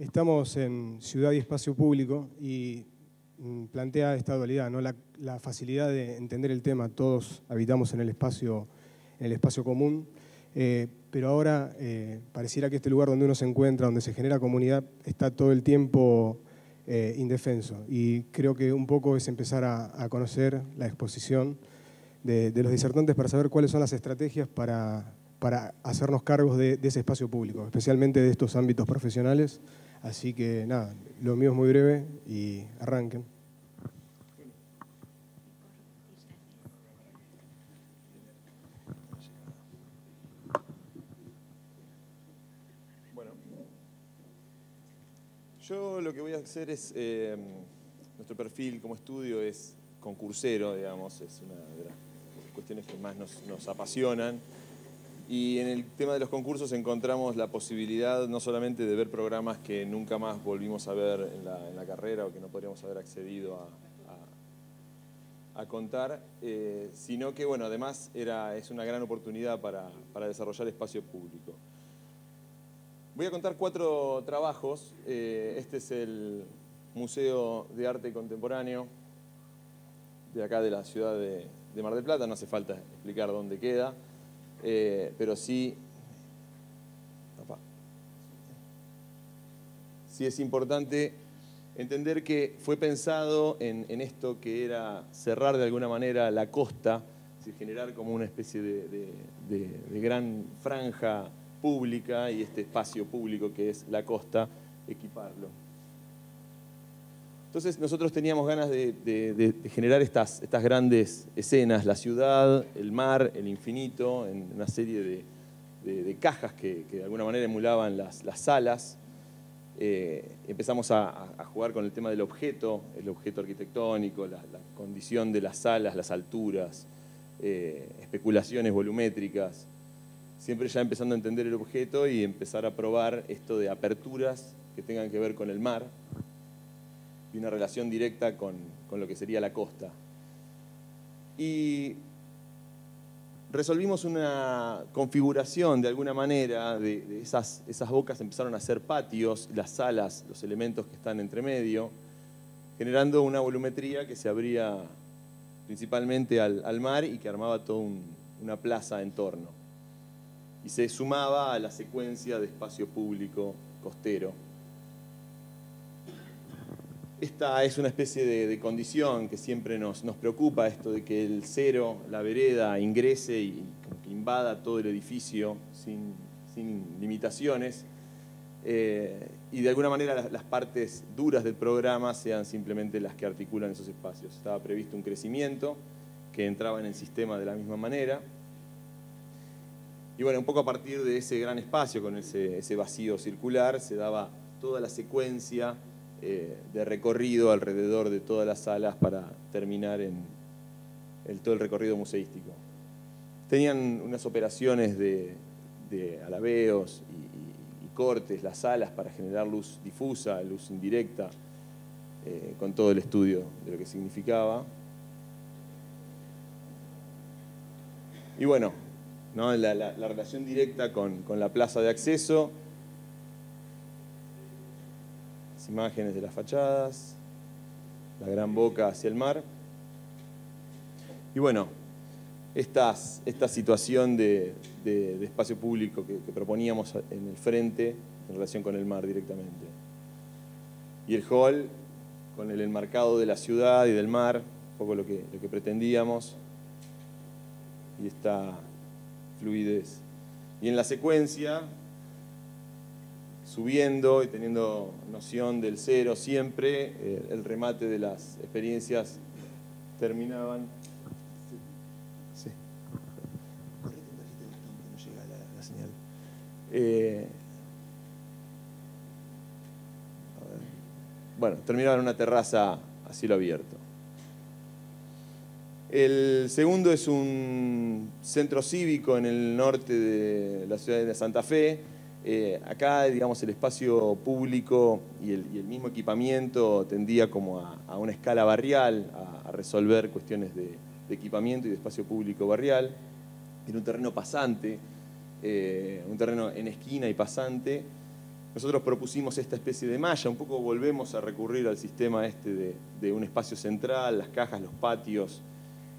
Estamos en Ciudad y Espacio Público y mm, plantea esta dualidad, ¿no? la, facilidad de entender el tema. Todos habitamos en el espacio, en el espacio común, eh, pero ahora eh, pareciera que este lugar donde uno se encuentra, donde se genera comunidad, está todo el tiempo eh, indefenso. Y creo que un poco es empezar a, conocer la exposición de, los disertantes para saber cuáles son las estrategias para, para hacernos cargos de, de ese espacio público, especialmente de estos ámbitos profesionales Así que nada, lo mío es muy breve y arranquen. Bueno, yo lo que voy a hacer es, eh, nuestro perfil como estudio es concursero, digamos, es una de las cuestiones que más nos, nos apasionan. Y en el tema de los concursos encontramos la posibilidad no solamente de ver programas que nunca más volvimos a ver en la, carrera o que no podríamos haber accedido a, contar, eh, sino que bueno, además era, es una gran oportunidad para, desarrollar espacio público. Voy a contar cuatro trabajos. Eh, este es el Museo de Arte Contemporáneo de acá de la ciudad de Mar del Plata, no hace falta explicar dónde queda. Eh, pero sí, sí es importante entender que fue pensado en, esto que era cerrar de alguna manera la costa, es generar como una especie de, gran franja pública y este espacio público que es la costa, equiparlo. Entonces nosotros teníamos ganas de, generar estas, grandes escenas, la ciudad, el mar, el infinito, en una serie de, cajas que, de alguna manera emulaban las, salas. Eh, empezamos a, jugar con el tema del objeto, el objeto arquitectónico, la, condición de las salas, las alturas, eh, especulaciones volumétricas. Siempre ya empezando a entender el objeto y empezar a probar esto de aperturas que tengan que ver con el mar y una relación directa con, lo que sería la costa. Y resolvimos una configuración de alguna manera de, esas, esas, bocas empezaron a ser patios, las salas, los elementos que están entre medio, generando una volumetría que se abría principalmente al, mar y que armaba toda una plaza en torno. Y se sumaba a la secuencia de espacio público costero esta es una especie de, condición que siempre nos, preocupa, esto de que el cero, la vereda, ingrese y invada todo el edificio sin, limitaciones. Eh, y de alguna manera las, partes duras del programa sean simplemente las que articulan esos espacios. Estaba previsto un crecimiento que entraba en el sistema de la misma manera. Y bueno, un poco a partir de ese gran espacio, con ese, ese vacío circular, se daba toda la secuencia eh, de recorrido alrededor de todas las salas para terminar en todo el recorrido museístico. Tenían unas operaciones de, alabeos y, cortes, las salas para generar luz difusa, luz indirecta, eh, con todo el estudio de lo que significaba. Y bueno, la, relación directa con la plaza de acceso imágenes de las fachadas, la gran boca hacia el mar. Y bueno, esta situación de, espacio público que, proponíamos en el frente en relación con el mar directamente. Y el hall con el enmarcado de la ciudad y del mar, un poco lo que, lo que pretendíamos, y esta fluidez. Y en la secuencia, subiendo y teniendo noción del cero siempre, eh, el remate de las experiencias terminaban. Sí. bueno, terminaban en una terraza a cielo abierto. El segundo es un centro cívico en el norte de la ciudad de Santa Fe, eh, acá, digamos, el espacio público y el, mismo equipamiento tendía como a, una escala barrial, a, resolver cuestiones de, equipamiento y de espacio público barrial. Era un terreno pasante, eh, un terreno en esquina y pasante, nosotros propusimos esta especie de malla, un poco volvemos a recurrir al sistema este de, un espacio central, las cajas, los patios,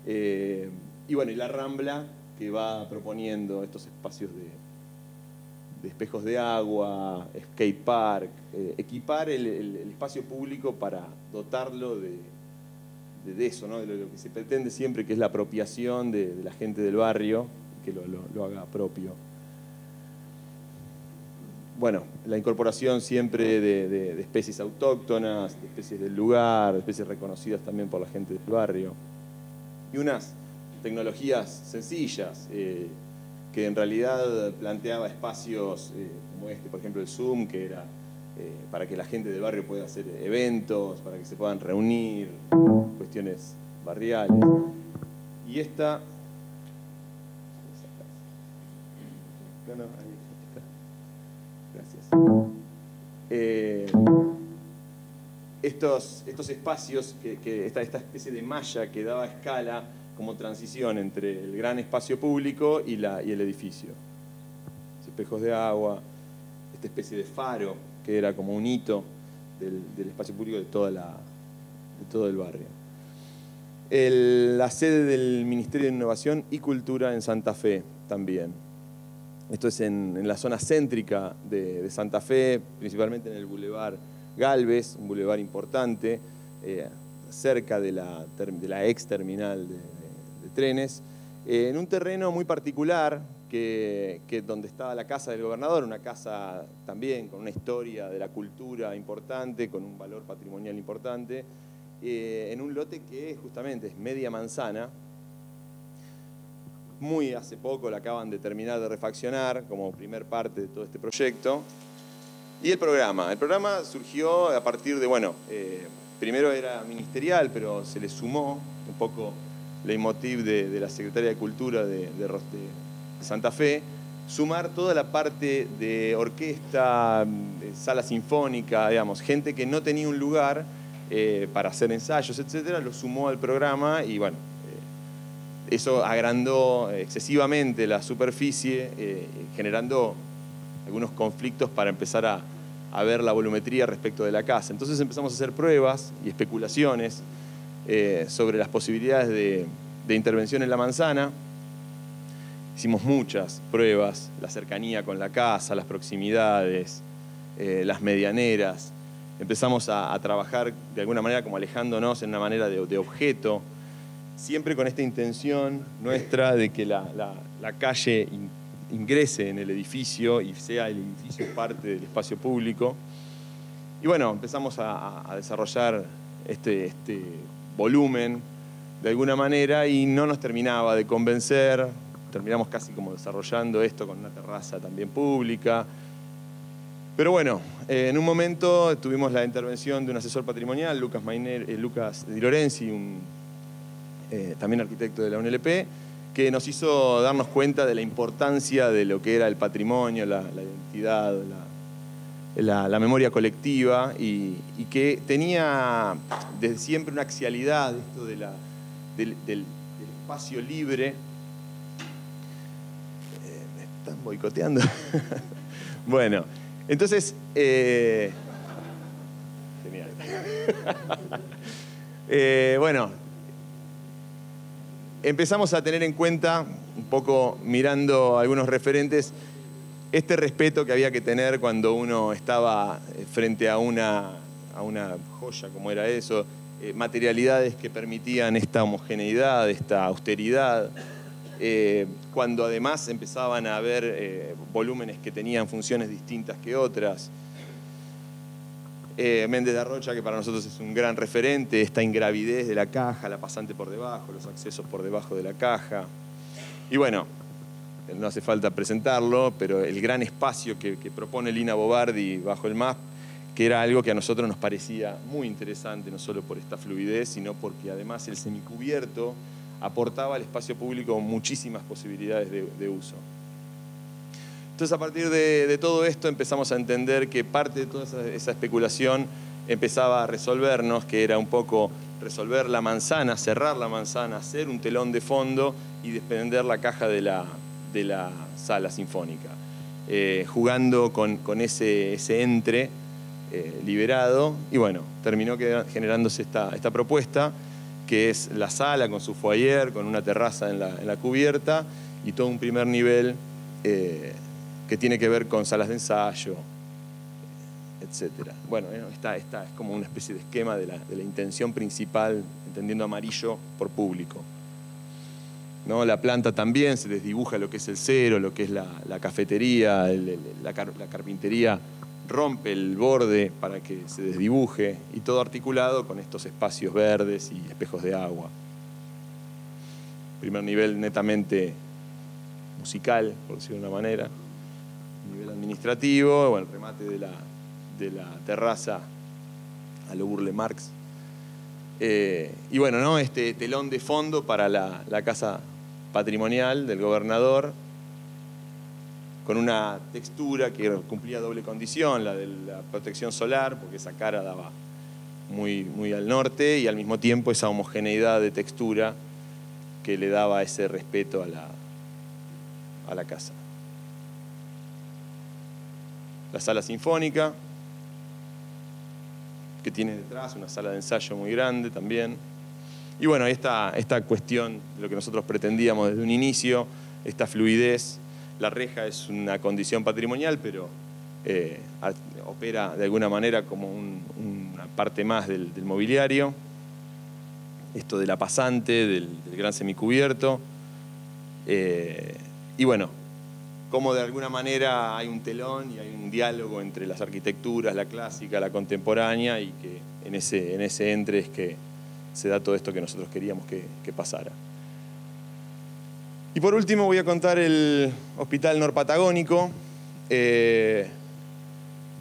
eh, y bueno, y la rambla que va proponiendo estos espacios de, espejos de agua, skate park, eh, equipar el, espacio público para dotarlo de, eso, ¿no? de lo, que se pretende siempre, que es la apropiación de, la gente del barrio, que lo haga propio bueno, la incorporación siempre de, especies autóctonas, de especies del lugar, de especies reconocidas también por la gente del barrio. Y unas tecnologías sencillas, eh, que en realidad planteaba espacios eh, como este, por ejemplo el Zoom, que era eh, para que la gente del barrio pueda hacer eventos, para que se puedan reunir, cuestiones barriales. Y esta... Eh, estos, estos espacios, que, esta, especie de malla que daba escala como transición entre el gran espacio público y, la, el edificio. Espejos de agua, esta especie de faro que era como un hito del, espacio público de, la, de todo el barrio. la sede del Ministerio de Innovación y Cultura en Santa Fe también. Esto es en, la zona céntrica de, Santa Fe, principalmente en el Boulevard Galvez, un boulevard importante, eh, cerca de la, ex terminal de, trenes, eh, en un terreno muy particular, que, donde estaba la casa del gobernador, una casa también con una historia de la cultura importante, con un valor patrimonial importante, eh, en un lote que justamente es media manzana, muy hace poco la acaban de terminar de refaccionar como primer parte de todo este proyecto. Y el programa. El programa surgió a partir de, bueno, eh, primero era ministerial, pero se le sumó un poco leitmotiv de, de la Secretaría de Cultura de, Santa Fe, sumar toda la parte de orquesta, sala sinfónica, digamos, gente que no tenía un lugar eh, para hacer ensayos, etcétera, lo sumó al programa y bueno, eso agrandó excesivamente la superficie, eh, generando algunos conflictos para empezar a, ver la volumetría respecto de la casa. Entonces empezamos a hacer pruebas y especulaciones eh, sobre las posibilidades de, intervención en la manzana. Hicimos muchas pruebas, la cercanía con la casa, las proximidades, eh, las medianeras. Empezamos a, trabajar de alguna manera como alejándonos en una manera de objeto, siempre con esta intención nuestra de que la, calle ingrese en el edificio y sea el edificio parte del espacio público. Y bueno, empezamos a, desarrollar este, este, volumen de alguna manera y no nos terminaba de convencer. Terminamos casi como desarrollando esto con una terraza también pública. Pero bueno, eh, en un momento tuvimos la intervención de un asesor patrimonial, Lucas, Mainer, eh, Lucas Di Lorenzi, eh, también arquitecto de la UNLP, que nos hizo darnos cuenta de la importancia de lo que era el patrimonio, la, identidad, la, memoria colectiva y, que tenía desde siempre una axialidad esto de del, espacio libre. Eh, me están boicoteando. bueno, entonces... Eh, genial. bueno, empezamos a tener en cuenta, un poco mirando algunos referentes, este respeto que había que tener cuando uno estaba eh, frente a una, a una joya como era eso, eh, materialidades que permitían esta homogeneidad, esta austeridad, eh, cuando además empezaban a haber volúmenes que tenían funciones distintas que otras. Méndez de Rocha, que para nosotros es un gran referente, esta ingravidez de la caja, la pasante por debajo, los accesos por debajo de la caja. Y bueno, no hace falta presentarlo, pero el gran espacio que, propone Lina Bobardi bajo el MAP, que era algo que a nosotros nos parecía muy interesante, no solo por esta fluidez, sino porque además el semicubierto aportaba al espacio público muchísimas posibilidades de uso. Entonces a partir de, todo esto empezamos a entender que parte de toda esa, especulación empezaba a resolvernos, que era un poco resolver la manzana, cerrar la manzana, hacer un telón de fondo y desprender la caja de la, sala sinfónica. eh, jugando con, ese, ese, entre eh, liberado. Y bueno, terminó generándose esta, esta propuesta, que es la sala con su foyer, con una terraza en la, cubierta y todo un primer nivel eh, que tiene que ver con salas de ensayo, etc. Bueno, esta, es como una especie de esquema de la, de la intención principal, entendiendo amarillo por público. ¿No? La planta también se desdibuja lo que es el cero, lo que es la, cafetería, la, carpintería rompe el borde para que se desdibuje y todo articulado con estos espacios verdes y espejos de agua. Primer nivel netamente musical, por decirlo de una manera. Nivel administrativo, el remate de la, de la terraza a lo Burle Marx. Eh, y bueno, ¿no? este telón de fondo para la, la casa patrimonial del gobernador, con una textura que cumplía doble condición, la de la protección solar, porque esa cara daba muy, muy al norte, y al mismo tiempo esa homogeneidad de textura que le daba ese respeto a la, a la casa. La sala sinfónica, que tiene detrás una sala de ensayo muy grande también. Y bueno, esta, esta cuestión lo que nosotros pretendíamos desde un inicio, esta fluidez, la reja es una condición patrimonial, pero eh, opera de alguna manera como una parte más del, mobiliario. Esto de la pasante, del, gran semicubierto. Eh, y bueno, como de alguna manera hay un telón y hay un diálogo entre las arquitecturas, la clásica, la contemporánea, y que en ese, en ese entre es que se da todo esto que nosotros queríamos que, pasara. Y por último voy a contar el Hospital Norpatagónico. Eh,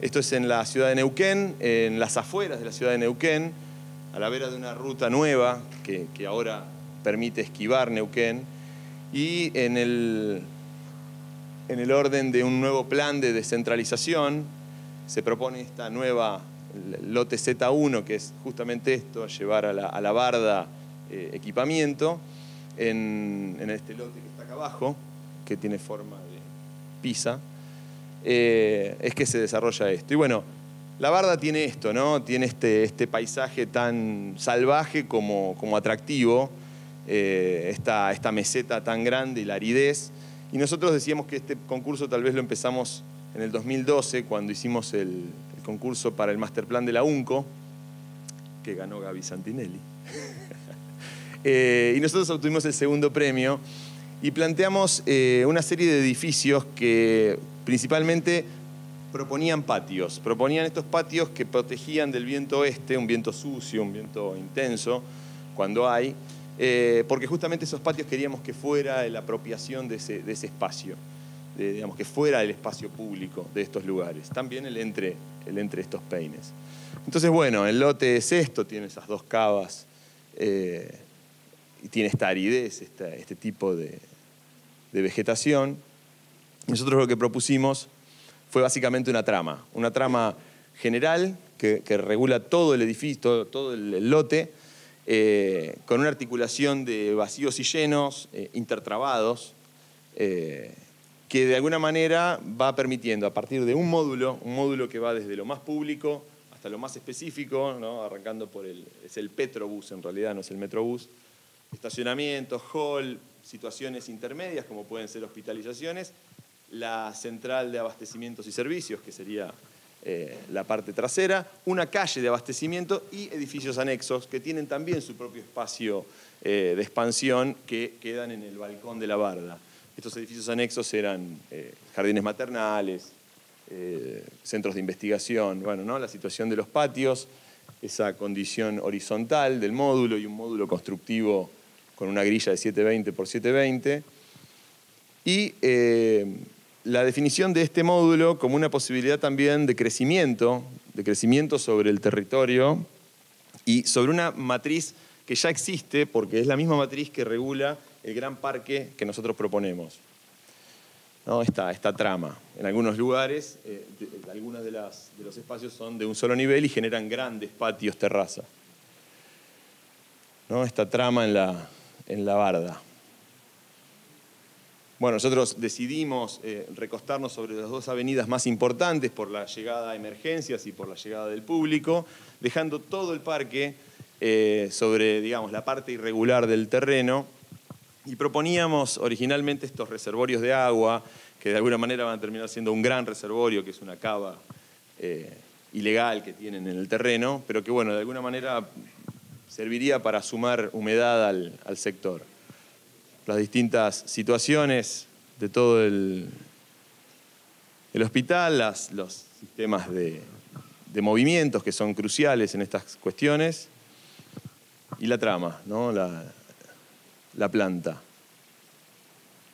esto es en la ciudad de Neuquén, en las afueras de la ciudad de Neuquén, a la vera de una ruta nueva que, que ahora permite esquivar Neuquén. Y en el, en el orden de un nuevo plan de descentralización se propone esta nueva el lote Z1, que es justamente esto, llevar a la, barda eh, equipamiento, en, este lote que está acá abajo, que tiene forma de pizza, eh, es que se desarrolla esto. Y bueno, la barda tiene esto, ¿no? Tiene este, este paisaje tan salvaje como, como atractivo, eh, esta, esta meseta tan grande y la aridez. Y nosotros decíamos que este concurso tal vez lo empezamos en el 2012, cuando hicimos el, concurso para el master plan de la UNCO, que ganó Gaby Santinelli. Eh, y nosotros obtuvimos el segundo premio y planteamos eh, una serie de edificios que principalmente proponían patios, proponían estos patios que protegían del viento oeste, un viento sucio, un viento intenso, cuando hay, eh, porque justamente esos patios queríamos que fuera la apropiación de ese espacio digamos, que fuera del espacio público de estos lugares. También el entre, el entre estos peines. Entonces, bueno, el lote es esto, tiene esas dos cavas eh, y tiene esta aridez, este tipo de, vegetación. Nosotros lo que propusimos fue básicamente una trama, una trama general que, regula todo el edificio, todo, el, lote, eh, con una articulación de vacíos y llenos, eh, intertrabados, que de alguna manera va permitiendo a partir de un módulo, un módulo que va desde lo más público hasta lo más específico, arrancando por el, es el Petrobús en realidad, no es el Metrobús, estacionamiento, hall, situaciones intermedias como pueden ser hospitalizaciones, la central de abastecimientos y servicios, que sería eh, la parte trasera, una calle de abastecimiento y edificios anexos que tienen también su propio espacio eh, de expansión que quedan en el balcón de la barda. Estos edificios anexos eran eh, jardines maternales, eh, centros de investigación, bueno, ¿no? la situación de los patios, esa condición horizontal del módulo y un módulo constructivo con una grilla de 720 por 720. Y eh, la definición de este módulo como una posibilidad también de crecimiento, de crecimiento sobre el territorio y sobre una matriz que ya existe, porque es la misma matriz que regula el gran parque que nosotros proponemos. ¿no? Esta, esta trama. En algunos lugares, eh, algunos de, los espacios son de un solo nivel y generan grandes patios, terraza. ¿no? Esta trama en la, en la barda. Bueno, nosotros decidimos eh, recostarnos sobre las dos avenidas más importantes por la llegada a emergencias y por la llegada del público, dejando todo el parque eh, sobre, digamos, la parte irregular del terreno. Y proponíamos originalmente estos reservorios de agua, que de alguna manera van a terminar siendo un gran reservorio, que es una cava eh, ilegal que tienen en el terreno, pero que, bueno, de alguna manera serviría para sumar humedad al sector las distintas situaciones de todo el, el hospital, los sistemas de, movimientos que son cruciales en estas cuestiones y la trama, ¿no? La planta.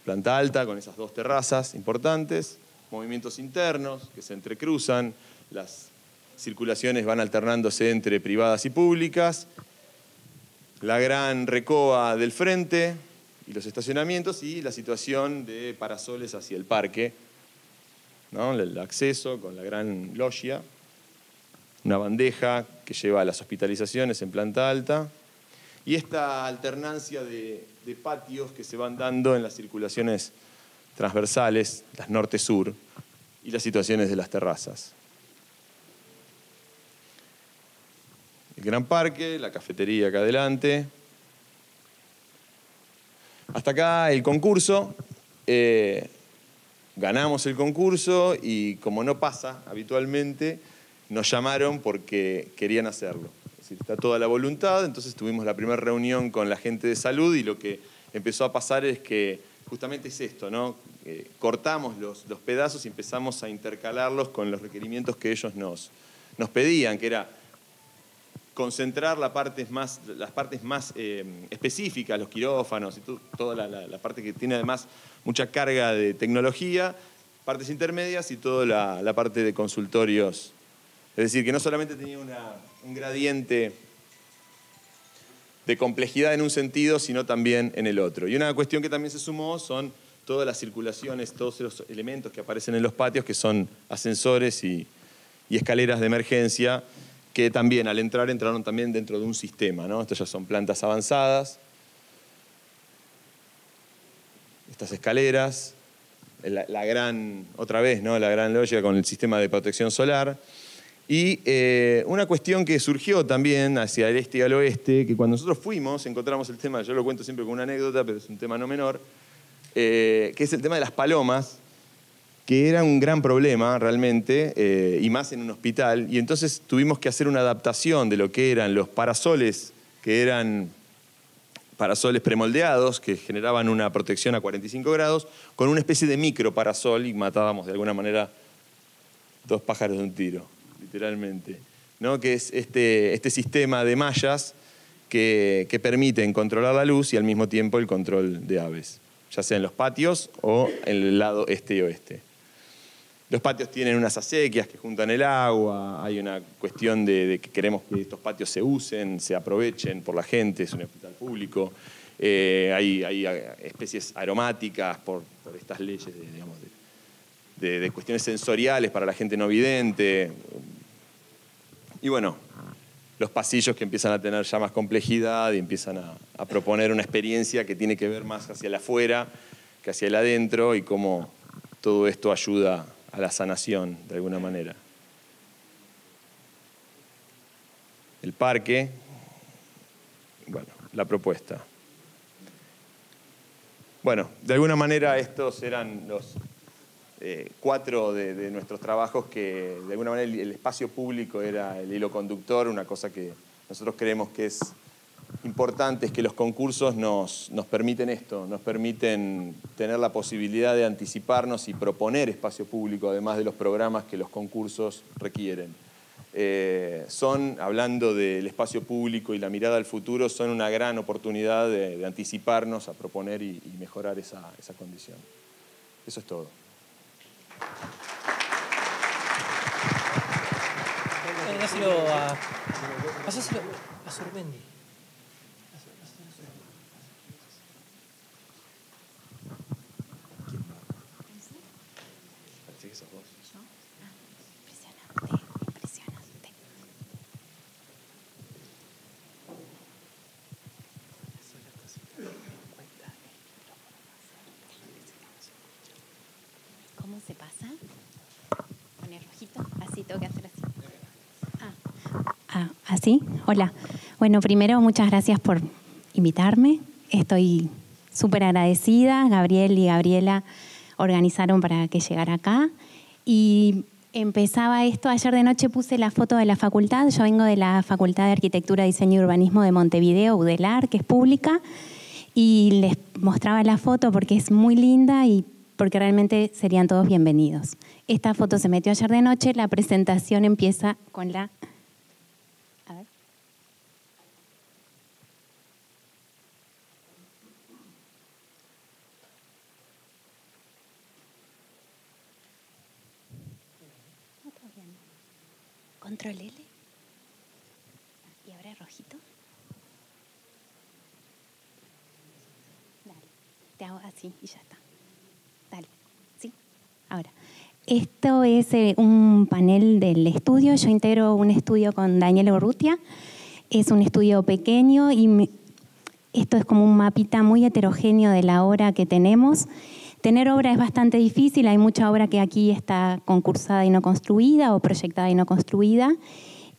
Planta alta con esas dos terrazas importantes, movimientos internos que se entrecruzan, las circulaciones van alternándose entre privadas y públicas, la gran recoba del frente, y los estacionamientos y la situación de parasoles hacia el parque, el acceso con la gran logia, una bandeja que lleva a las hospitalizaciones en planta alta y esta alternancia de, patios que se van dando en las circulaciones transversales, las norte-sur, y las situaciones de las terrazas. El gran parque, la cafetería acá adelante, hasta acá el concurso. Eh, ganamos el concurso y como no pasa habitualmente, nos llamaron porque querían hacerlo. Está toda la voluntad, entonces tuvimos la primera reunión con la gente de salud y lo que empezó a pasar es que justamente es esto, ¿no? Cortamos los, pedazos y empezamos a intercalarlos con los requerimientos que ellos nos, nos pedían, que era concentrar las partes más, las partes más eh, específicas, los quirófanos y toda la, parte que tiene además mucha carga de tecnología, partes intermedias y toda la, parte de consultorios. Es decir, que no solamente tenía un gradiente de complejidad en un sentido, sino también en el otro. Y una cuestión que también se sumó son todas las circulaciones, todos los elementos que aparecen en los patios, que son ascensores y escaleras de emergencia, que también al entrar entraron también dentro de un sistema. ¿no? Estas ya son plantas avanzadas. Estas escaleras, la, gran, otra vez, ¿no? la gran lógica con el sistema de protección solar. Y eh, una cuestión que surgió también hacia el este y al oeste, que cuando nosotros fuimos, encontramos el tema, yo lo cuento siempre con una anécdota, pero es un tema no menor, eh, que es el tema de las palomas, que era un gran problema realmente, eh, y más en un hospital, y entonces tuvimos que hacer una adaptación de lo que eran los parasoles, que eran parasoles premoldeados, que generaban una protección a 45 grados, con una especie de micro parasol, y matábamos de alguna manera dos pájaros de un tiro, literalmente, ¿no? que es este, este sistema de mallas que, que permiten controlar la luz y al mismo tiempo el control de aves, ya sea en los patios o en el lado este y oeste. Los patios tienen unas acequias que juntan el agua, hay una cuestión de, que queremos que estos patios se usen, se aprovechen por la gente, es un hospital público. Eh, hay, especies aromáticas por, estas leyes de, cuestiones sensoriales para la gente no vidente. Y bueno, los pasillos que empiezan a tener ya más complejidad y empiezan a, a proponer una experiencia que tiene que ver más hacia el afuera que hacia el adentro y cómo todo esto ayuda a la sanación de alguna manera. El parque, bueno, la propuesta. Bueno, de alguna manera estos eran los eh, cuatro de, nuestros trabajos que de alguna manera el espacio público era el hilo conductor, una cosa que nosotros creemos que es importantes que los concursos nos, permiten esto, nos permiten tener la posibilidad de anticiparnos y proponer espacio público, además de los programas que los concursos requieren. Eh, son, hablando del espacio público y la mirada al futuro, son una gran oportunidad de, anticiparnos a proponer y, mejorar esa, condición. Eso es todo. A Sorbendi. ¿Se hola. Bueno, primero muchas gracias por invitarme. Estoy súper agradecida. Gabriel y Gabriela organizaron para que llegara acá. Y empezaba esto, ayer de noche puse la foto de la facultad, yo vengo de la Facultad de Arquitectura, Diseño y Urbanismo de Montevideo, UDELAR, que es pública, y les mostraba la foto porque es muy linda y porque realmente serían todos bienvenidos. Esta foto se metió ayer de noche, la presentación empieza con la L. Y ahora rojito. Dale. Te hago así y ya está. Dale. Sí. Ahora. Esto es eh, un panel del estudio. Yo integro un estudio con Daniel Urrutia. Es un estudio pequeño y esto es como un mapita muy heterogéneo de la obra que tenemos. Tener obra es bastante difícil, hay mucha obra que aquí está concursada y no construida o proyectada y no construida.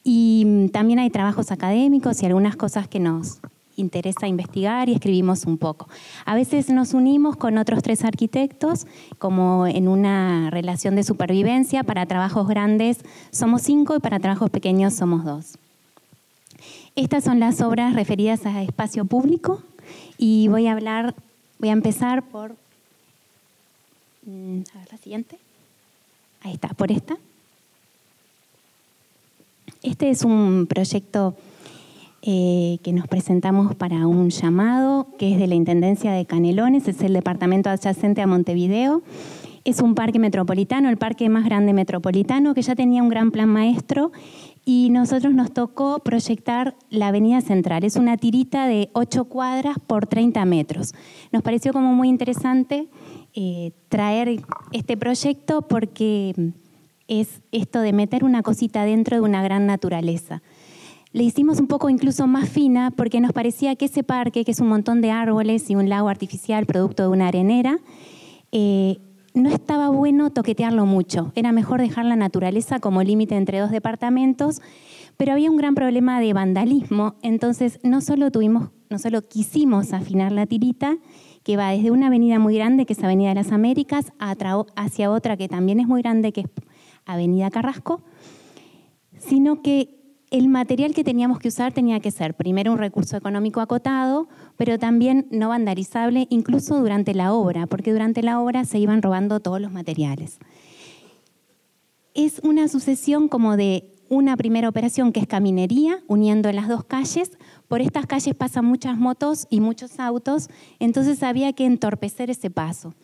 Y mm, también hay trabajos académicos y algunas cosas que nos interesa investigar y escribimos un poco. A veces nos unimos con otros tres arquitectos, como en una relación de supervivencia. Para trabajos grandes somos cinco y para trabajos pequeños somos dos. Estas son las obras referidas a espacio público y voy a hablar, voy a empezar por a ver la siguiente. Ahí está, por esta. Este es un proyecto eh, que nos presentamos para un llamado que es de la Intendencia de Canelones, es el departamento adyacente a Montevideo. Es un parque metropolitano, el parque más grande metropolitano, que ya tenía un gran plan maestro y nosotros nos tocó proyectar la Avenida Central. Es una tirita de 8 cuadras por 30 metros. Nos pareció como muy interesante eh, traer este proyecto porque es esto de meter una cosita dentro de una gran naturaleza. Le hicimos un poco incluso más fina porque nos parecía que ese parque, que es un montón de árboles y un lago artificial producto de una arenera, eh, no estaba bueno toquetearlo mucho. Era mejor dejar la naturaleza como límite entre dos departamentos, pero había un gran problema de vandalismo, entonces no solo tuvimos, no solo quisimos afinar la tirita, que va desde una avenida muy grande, que es Avenida de las Américas, hacia otra que también es muy grande, que es Avenida Carrasco, sino que el material que teníamos que usar tenía que ser primero un recurso económico acotado, pero también no vandalizable, incluso durante la obra, porque durante la obra se iban robando todos los materiales. Es una sucesión como de una primera operación que es caminería, uniendo las dos calles, por estas calles pasan muchas motos y muchos autos, entonces había que entorpecer ese paso.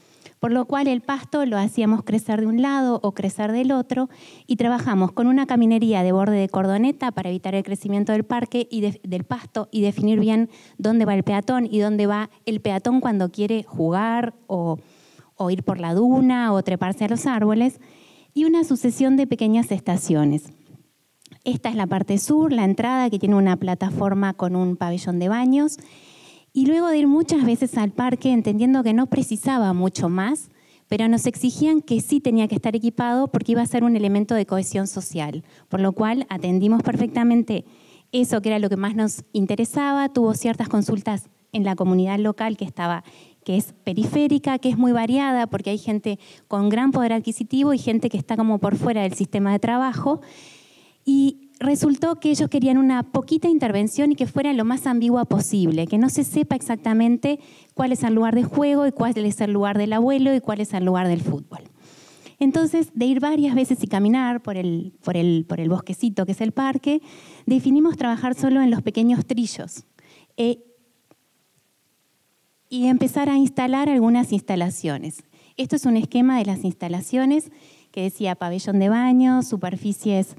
Por lo cual el pasto lo hacíamos crecer de un lado o crecer del otro y trabajamos con una caminería de borde de cordoneta para evitar el crecimiento del parque y del pasto y definir bien dónde va el peatón y dónde va el peatón cuando quiere jugar o, o ir por la duna o treparse a los árboles y una sucesión de pequeñas estaciones. Esta es la parte sur, la entrada que tiene una plataforma con un pabellón de baños. Y luego de ir muchas veces al parque, entendiendo que no precisaba mucho más, pero nos exigían que sí tenía que estar equipado porque iba a ser un elemento de cohesión social, por lo cual atendimos perfectamente eso que era lo que más nos interesaba, tuvo ciertas consultas en la comunidad local que estaba que es periférica, que es muy variada porque hay gente con gran poder adquisitivo y gente que está como por fuera del sistema de trabajo y resultó que ellos querían una poquita intervención y que fuera lo más ambigua posible, que no se sepa exactamente cuál es el lugar de juego y cuál es el lugar del abuelo y cuál es el lugar del fútbol. Entonces, de ir varias veces y caminar por el, bosquecito que es el parque, definimos trabajar solo en los pequeños trillos eh, y empezar a instalar algunas instalaciones. Esto es un esquema de las instalaciones que decía pabellón de baño, superficies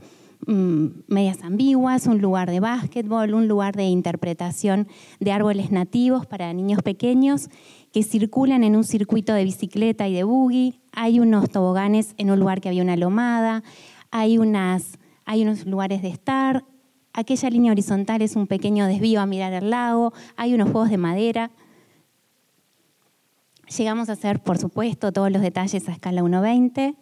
Mm, medias ambiguas, un lugar de básquetbol, un lugar de interpretación de árboles nativos para niños pequeños que circulan en un circuito de bicicleta y de buggy. Hay unos toboganes en un lugar que había una lomada, hay, hay unos lugares de estar. Aquella línea horizontal es un pequeño desvío a mirar el lago, hay unos juegos de madera. Llegamos a hacer, por supuesto, todos los detalles a escala 1.20.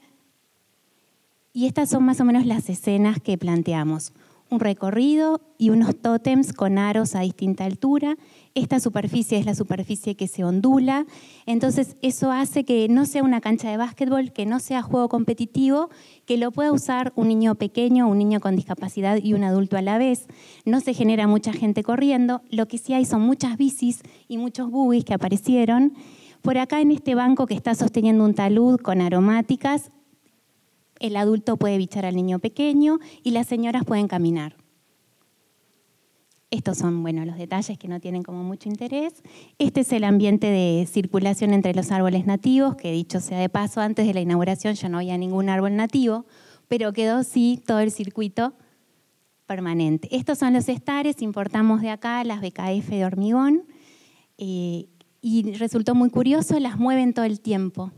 Y estas son más o menos las escenas que planteamos. Un recorrido y unos tótems con aros a distinta altura. Esta superficie es la superficie que se ondula. Entonces eso hace que no sea una cancha de básquetbol, que no sea juego competitivo, que lo pueda usar un niño pequeño, un niño con discapacidad y un adulto a la vez. No se genera mucha gente corriendo. Lo que sí hay son muchas bicis y muchos buggies que aparecieron por acá en este banco que está sosteniendo un talud con aromáticas, el adulto puede bichar al niño pequeño y las señoras pueden caminar. Estos son bueno, los detalles que no tienen como mucho interés. Este es el ambiente de circulación entre los árboles nativos, que dicho sea de paso, antes de la inauguración ya no había ningún árbol nativo, pero quedó sí todo el circuito permanente. Estos son los estares, importamos de acá las BKF de hormigón. Eh, y resultó muy curioso, las mueven todo el tiempo.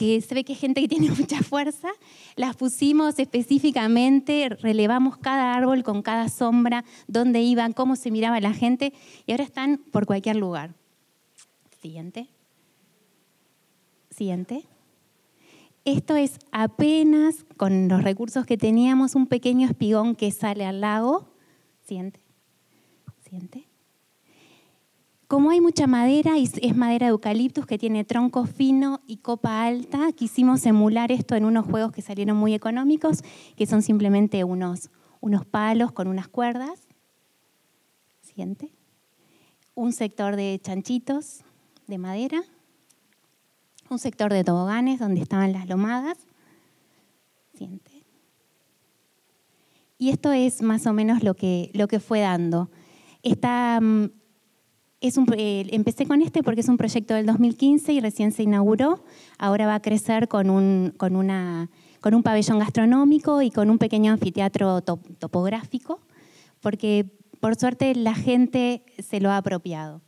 Que se ve que es gente que tiene mucha fuerza, las pusimos específicamente, relevamos cada árbol con cada sombra, dónde iban, cómo se miraba la gente, y ahora están por cualquier lugar. Siguiente. Siguiente. Esto es apenas, con los recursos que teníamos, un pequeño espigón que sale al lago. Siguiente. Siguiente. Como hay mucha madera, y es madera de eucaliptus que tiene tronco fino y copa alta, quisimos emular esto en unos juegos que salieron muy económicos, que son simplemente unos, unos palos con unas cuerdas. Siguiente. Un sector de chanchitos de madera. Un sector de toboganes donde estaban las lomadas. Siguiente. Y esto es más o menos lo que, lo que fue dando. Está eh, empecé con este porque es un proyecto del 2015 y recién se inauguró. Ahora va a crecer con un, con una, con un pabellón gastronómico y con un pequeño anfiteatro topográfico, porque por suerte la gente se lo ha apropiado.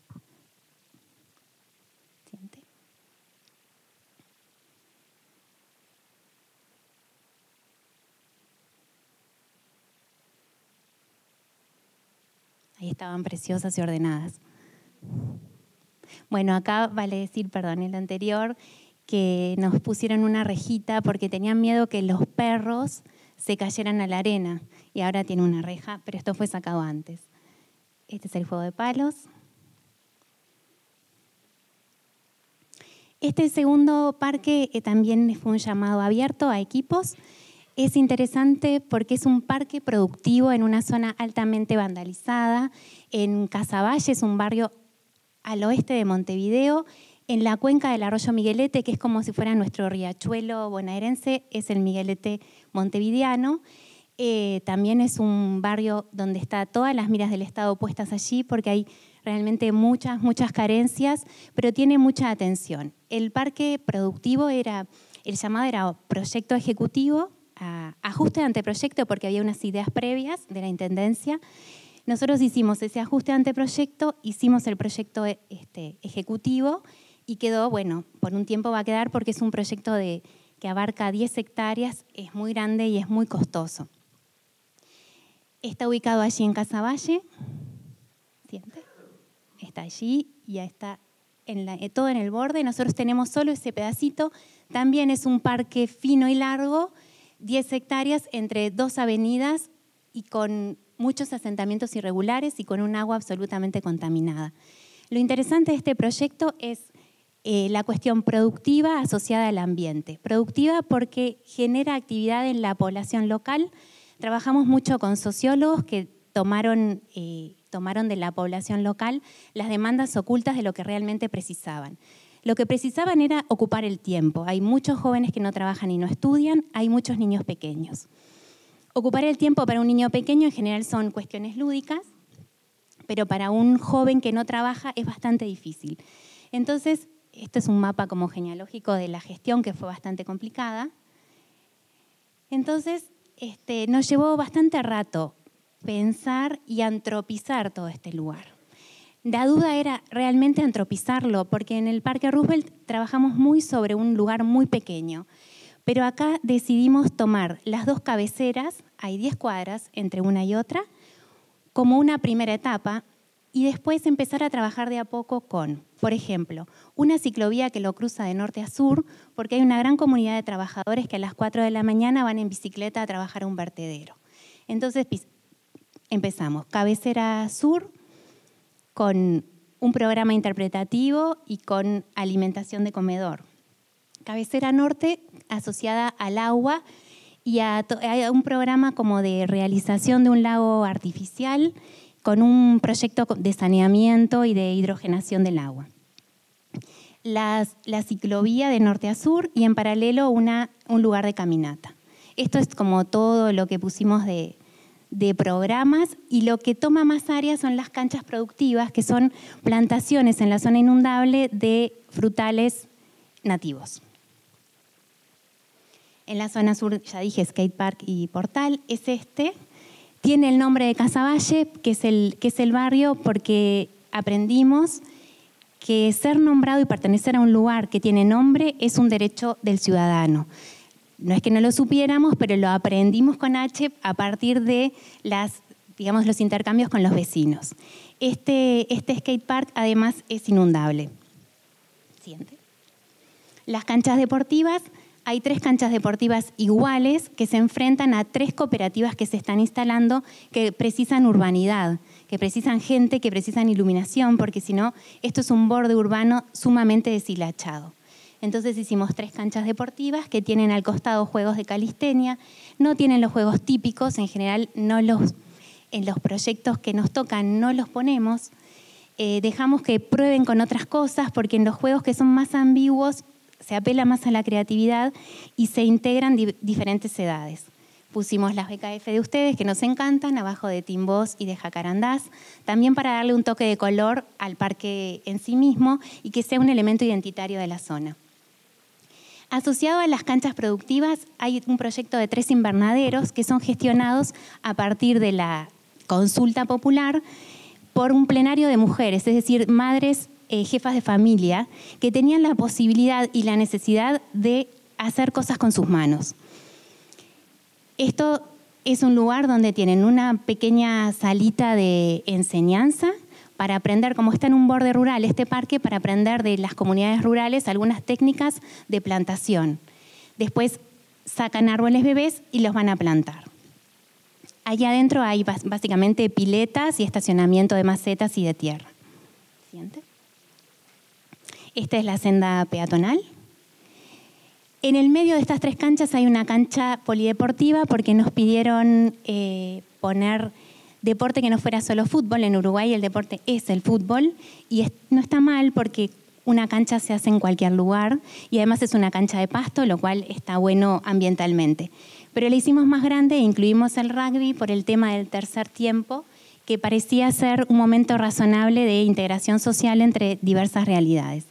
Ahí estaban preciosas y ordenadas. Bueno, acá vale decir, perdón, el anterior, que nos pusieron una rejita porque tenían miedo que los perros se cayeran a la arena y ahora tiene una reja, pero esto fue sacado antes. Este es el juego de palos. Este segundo parque eh, también fue un llamado abierto a equipos. Es interesante porque es un parque productivo en una zona altamente vandalizada. En Casaballe es un barrio al oeste de Montevideo, en la cuenca del arroyo Miguelete, que es como si fuera nuestro riachuelo bonaerense, es el Miguelete montevideano. Eh, también es un barrio donde está todas las miras del Estado puestas allí, porque hay realmente muchas, muchas carencias, pero tiene mucha atención. El parque productivo era, el llamado era proyecto ejecutivo, ajuste de anteproyecto, porque había unas ideas previas de la Intendencia, nosotros hicimos ese ajuste anteproyecto, hicimos el proyecto este, ejecutivo y quedó, bueno, por un tiempo va a quedar porque es un proyecto que abarca 10 hectáreas, es muy grande y es muy costoso. Está ubicado allí en Casaballe, ¿siente? Está allí y ya está eh, todo en el borde. Nosotros tenemos solo ese pedacito. También es un parque fino y largo, 10 hectáreas entre dos avenidas y con muchos asentamientos irregulares y con un agua absolutamente contaminada. Lo interesante de este proyecto es eh, la cuestión productiva asociada al ambiente. Productiva porque genera actividad en la población local. Trabajamos mucho con sociólogos que tomaron, eh, tomaron de la población local las demandas ocultas de lo que realmente precisaban. Lo que precisaban era ocupar el tiempo. Hay muchos jóvenes que no trabajan y no estudian, hay muchos niños pequeños. Ocupar el tiempo para un niño pequeño en general son cuestiones lúdicas, pero para un joven que no trabaja es bastante difícil. Entonces, esto es un mapa como genealógico de la gestión que fue bastante complicada. Entonces, este, nos llevó bastante rato pensar y antropizar todo este lugar. La duda era realmente antropizarlo, porque en el Parque Roosevelt trabajamos muy sobre un lugar muy pequeño. Pero acá decidimos tomar las dos cabeceras, hay 10 cuadras entre una y otra, como una primera etapa y después empezar a trabajar de a poco con Por ejemplo, una ciclovía que lo cruza de norte a sur, porque hay una gran comunidad de trabajadores que a las 4 de la mañana van en bicicleta a trabajar a un vertedero. Entonces empezamos, cabecera sur, con un programa interpretativo y con alimentación de comedor. Cabecera norte asociada al agua y a, un programa como de realización de un lago artificial con un proyecto de saneamiento y de hidrogenación del agua. la ciclovía de norte a sur y en paralelo una, un lugar de caminata. Esto es como todo lo que pusimos de, de programas y lo que toma más áreas son las canchas productivas, que son plantaciones en la zona inundable de frutales nativos. En la zona sur, ya dije, skate park y portal, es este. Tiene el nombre de Casaballe, que es el, que es el barrio porque aprendimos que ser nombrado y pertenecer a un lugar que tiene nombre es un derecho del ciudadano no es que no lo supiéramos, pero lo aprendimos con H a partir de las, digamos, los intercambios con los vecinos. Este, este skate park además es inundable. Siguiente. Las canchas deportivas, hay tres canchas deportivas iguales que se enfrentan a tres cooperativas que se están instalando que precisan urbanidad, que precisan gente, que precisan iluminación, porque si no, esto es un borde urbano sumamente deshilachado. Entonces hicimos tres canchas deportivas que tienen al costado juegos de calistenia, no tienen los juegos típicos, en general no los, en los proyectos que nos tocan no los ponemos. Eh, dejamos que prueben con otras cosas porque en los juegos que son más ambiguos se apela más a la creatividad y se integran diferentes edades. Pusimos las BKF de ustedes que nos encantan, abajo de Timbos y de Jacarandás, también para darle un toque de color al parque en sí mismo y que sea un elemento identitario de la zona. Asociado a las canchas productivas hay un proyecto de tres invernaderos que son gestionados a partir de la consulta popular por un plenario de mujeres, es decir, madres eh, jefas de familia que tenían la posibilidad y la necesidad de hacer cosas con sus manos. Esto es un lugar donde tienen una pequeña salita de enseñanza para aprender, como está en un borde rural este parque, para aprender de las comunidades rurales algunas técnicas de plantación. Después sacan árboles bebés y los van a plantar. Allá adentro hay básicamente piletas y estacionamiento de macetas y de tierra. Siguiente. Esta es la senda peatonal. En el medio de estas tres canchas hay una cancha polideportiva porque nos pidieron eh, poner deporte que no fuera solo fútbol. En Uruguay el deporte es el fútbol y no está mal porque una cancha se hace en cualquier lugar y además es una cancha de pasto, lo cual está bueno ambientalmente. Pero la hicimos más grande e incluimos el rugby por el tema del tercer tiempo, que parecía ser un momento razonable de integración social entre diversas realidades.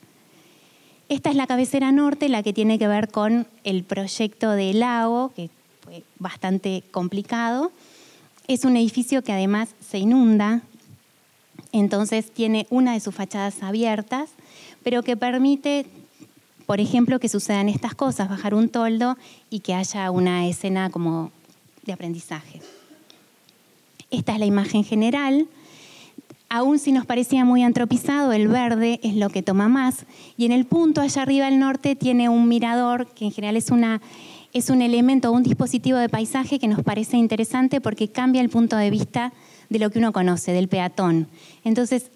Esta es la cabecera norte, la que tiene que ver con el proyecto de lago, que fue bastante complicado es un edificio que además se inunda, entonces tiene una de sus fachadas abiertas, pero que permite, por ejemplo, que sucedan estas cosas, bajar un toldo y que haya una escena como de aprendizaje. Esta es la imagen general. Aún si nos parecía muy antropizado, el verde es lo que toma más. Y en el punto allá arriba al norte tiene un mirador, que en general es una es un elemento, un dispositivo de paisaje que nos parece interesante porque cambia el punto de vista de lo que uno conoce, del peatón. Entonces,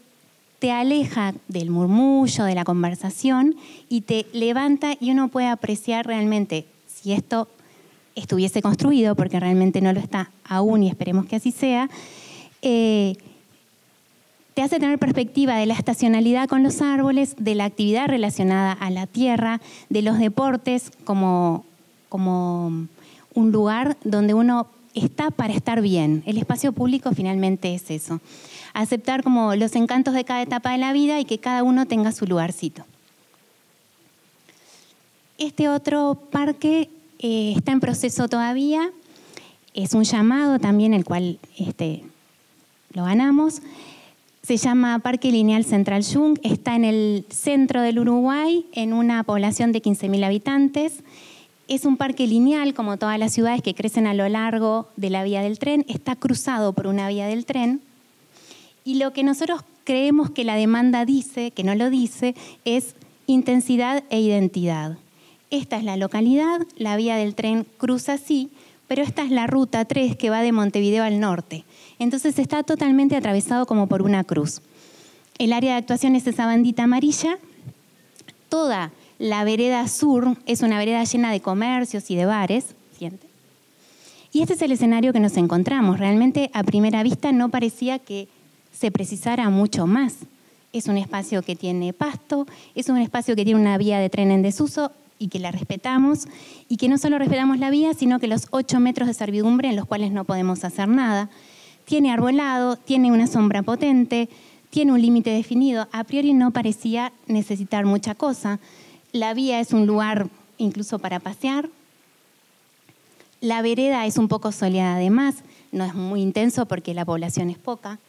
te aleja del murmullo, de la conversación y te levanta y uno puede apreciar realmente si esto estuviese construido, porque realmente no lo está aún y esperemos que así sea, eh, te hace tener perspectiva de la estacionalidad con los árboles, de la actividad relacionada a la tierra, de los deportes como como un lugar donde uno está para estar bien. El espacio público finalmente es eso. Aceptar como los encantos de cada etapa de la vida y que cada uno tenga su lugarcito. Este otro parque eh, está en proceso todavía. Es un llamado también, el cual este, lo ganamos. Se llama Parque Lineal Central Jung. Está en el centro del Uruguay, en una población de 15.000 habitantes. Es un parque lineal, como todas las ciudades que crecen a lo largo de la vía del tren. Está cruzado por una vía del tren. Y lo que nosotros creemos que la demanda dice, que no lo dice, es intensidad e identidad. Esta es la localidad, la vía del tren cruza así, pero esta es la ruta 3 que va de Montevideo al norte. Entonces está totalmente atravesado como por una cruz. El área de actuación es esa bandita amarilla. Toda la vereda sur es una vereda llena de comercios y de bares. Y este es el escenario que nos encontramos. Realmente a primera vista no parecía que se precisara mucho más. Es un espacio que tiene pasto, es un espacio que tiene una vía de tren en desuso y que la respetamos, y que no solo respetamos la vía, sino que los ocho metros de servidumbre en los cuales no podemos hacer nada. Tiene arbolado, tiene una sombra potente, tiene un límite definido. A priori no parecía necesitar mucha cosa. La vía es un lugar incluso para pasear. La vereda es un poco soleada además, no es muy intenso porque la población es poca.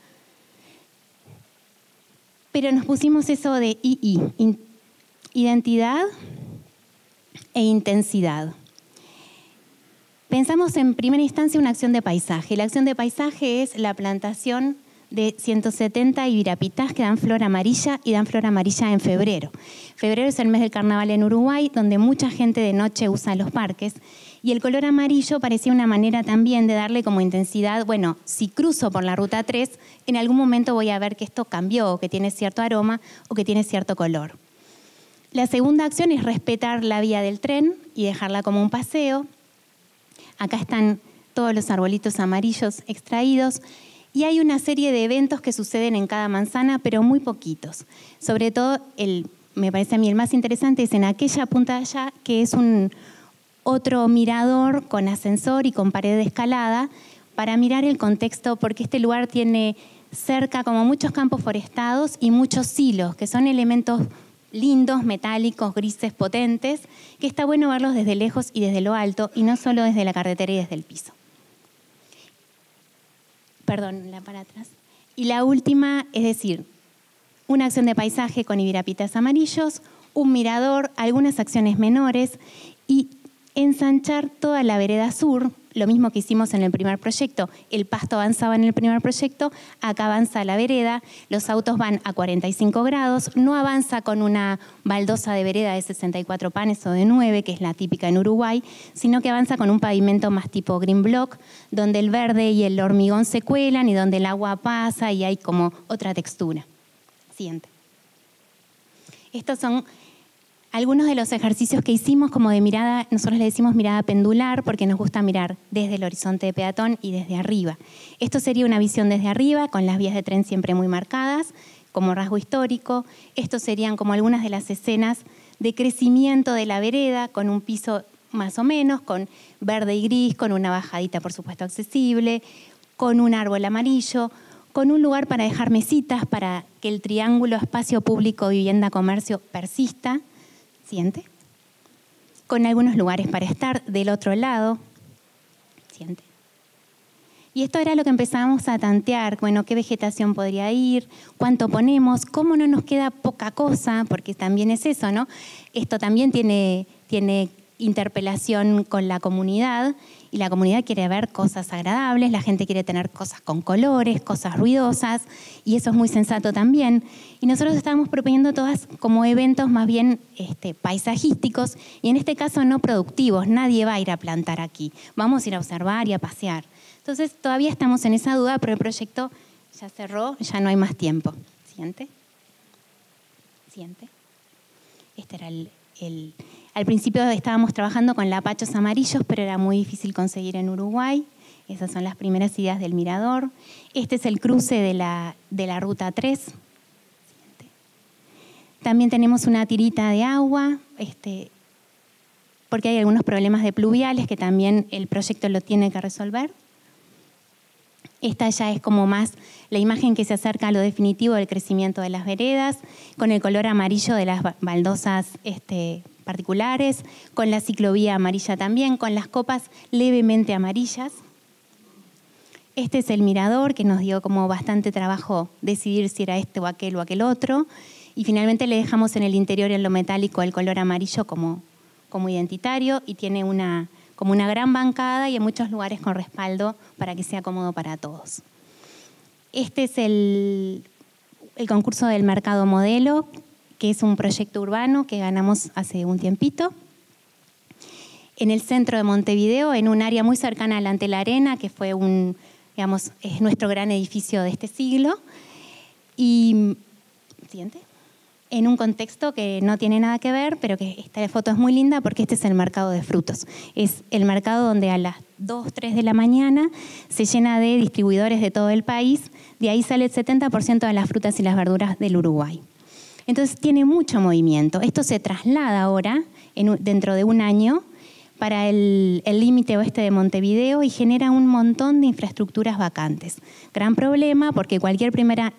Pero nos pusimos eso de II, identidad e intensidad. Pensamos en primera instancia una acción de paisaje. La acción de paisaje es la plantación de 170 ibirapitas que dan flor amarilla y dan flor amarilla en febrero. Febrero es el mes del carnaval en Uruguay, donde mucha gente de noche usa los parques. Y el color amarillo parecía una manera también de darle como intensidad, bueno, si cruzo por la ruta 3, en algún momento voy a ver que esto cambió, o que tiene cierto aroma o que tiene cierto color. La segunda acción es respetar la vía del tren y dejarla como un paseo. Acá están todos los arbolitos amarillos extraídos y hay una serie de eventos que suceden en cada manzana, pero muy poquitos. Sobre todo, el, me parece a mí el más interesante es en aquella punta de allá, que es un otro mirador con ascensor y con pared de escalada, para mirar el contexto, porque este lugar tiene cerca como muchos campos forestados y muchos silos, que son elementos lindos, metálicos, grises, potentes, que está bueno verlos desde lejos y desde lo alto, y no solo desde la carretera y desde el piso perdón, la para atrás. Y la última, es decir, una acción de paisaje con ibirapitas amarillos, un mirador, algunas acciones menores y ensanchar toda la vereda sur, lo mismo que hicimos en el primer proyecto. El pasto avanzaba en el primer proyecto, acá avanza la vereda, los autos van a 45 grados, no avanza con una baldosa de vereda de 64 panes o de 9, que es la típica en Uruguay, sino que avanza con un pavimento más tipo green block, donde el verde y el hormigón se cuelan y donde el agua pasa y hay como otra textura. Siguiente. Estos son algunos de los ejercicios que hicimos como de mirada, nosotros le decimos mirada pendular porque nos gusta mirar desde el horizonte de peatón y desde arriba. Esto sería una visión desde arriba, con las vías de tren siempre muy marcadas, como rasgo histórico. Estos serían como algunas de las escenas de crecimiento de la vereda, con un piso más o menos, con verde y gris, con una bajadita por supuesto accesible, con un árbol amarillo, con un lugar para dejar mesitas para que el triángulo espacio público, vivienda, comercio persista siente. Con algunos lugares para estar del otro lado, siente. Y esto era lo que empezamos a tantear, bueno, qué vegetación podría ir, cuánto ponemos, cómo no nos queda poca cosa, porque también es eso, ¿no? Esto también tiene, tiene interpelación con la comunidad y la comunidad quiere ver cosas agradables, la gente quiere tener cosas con colores, cosas ruidosas y eso es muy sensato también. Y nosotros estamos proponiendo todas como eventos más bien este, paisajísticos y en este caso no productivos, nadie va a ir a plantar aquí, vamos a ir a observar y a pasear. Entonces todavía estamos en esa duda, pero el proyecto ya cerró, ya no hay más tiempo. Siguiente. Siguiente. Este era el al principio estábamos trabajando con lapachos amarillos, pero era muy difícil conseguir en Uruguay. Esas son las primeras ideas del mirador. Este es el cruce de la, de la ruta 3. También tenemos una tirita de agua, este, porque hay algunos problemas de pluviales que también el proyecto lo tiene que resolver. Esta ya es como más la imagen que se acerca a lo definitivo del crecimiento de las veredas, con el color amarillo de las baldosas este, particulares, con la ciclovía amarilla también, con las copas levemente amarillas. Este es el mirador que nos dio como bastante trabajo decidir si era este o aquel o aquel otro. Y finalmente le dejamos en el interior en lo metálico el color amarillo como, como identitario y tiene una, como una gran bancada y en muchos lugares con respaldo para que sea cómodo para todos. Este es el, el concurso del mercado modelo, que es un proyecto urbano que ganamos hace un tiempito. En el centro de Montevideo, en un área muy cercana al Ante la Arena, que fue un, digamos, es nuestro gran edificio de este siglo. Y, siguiente en un contexto que no tiene nada que ver, pero que esta foto es muy linda porque este es el mercado de frutos. Es el mercado donde a las 2, 3 de la mañana se llena de distribuidores de todo el país, de ahí sale el 70% de las frutas y las verduras del Uruguay. Entonces tiene mucho movimiento. Esto se traslada ahora, dentro de un año, para el límite oeste de Montevideo y genera un montón de infraestructuras vacantes. Gran problema porque cualquier primera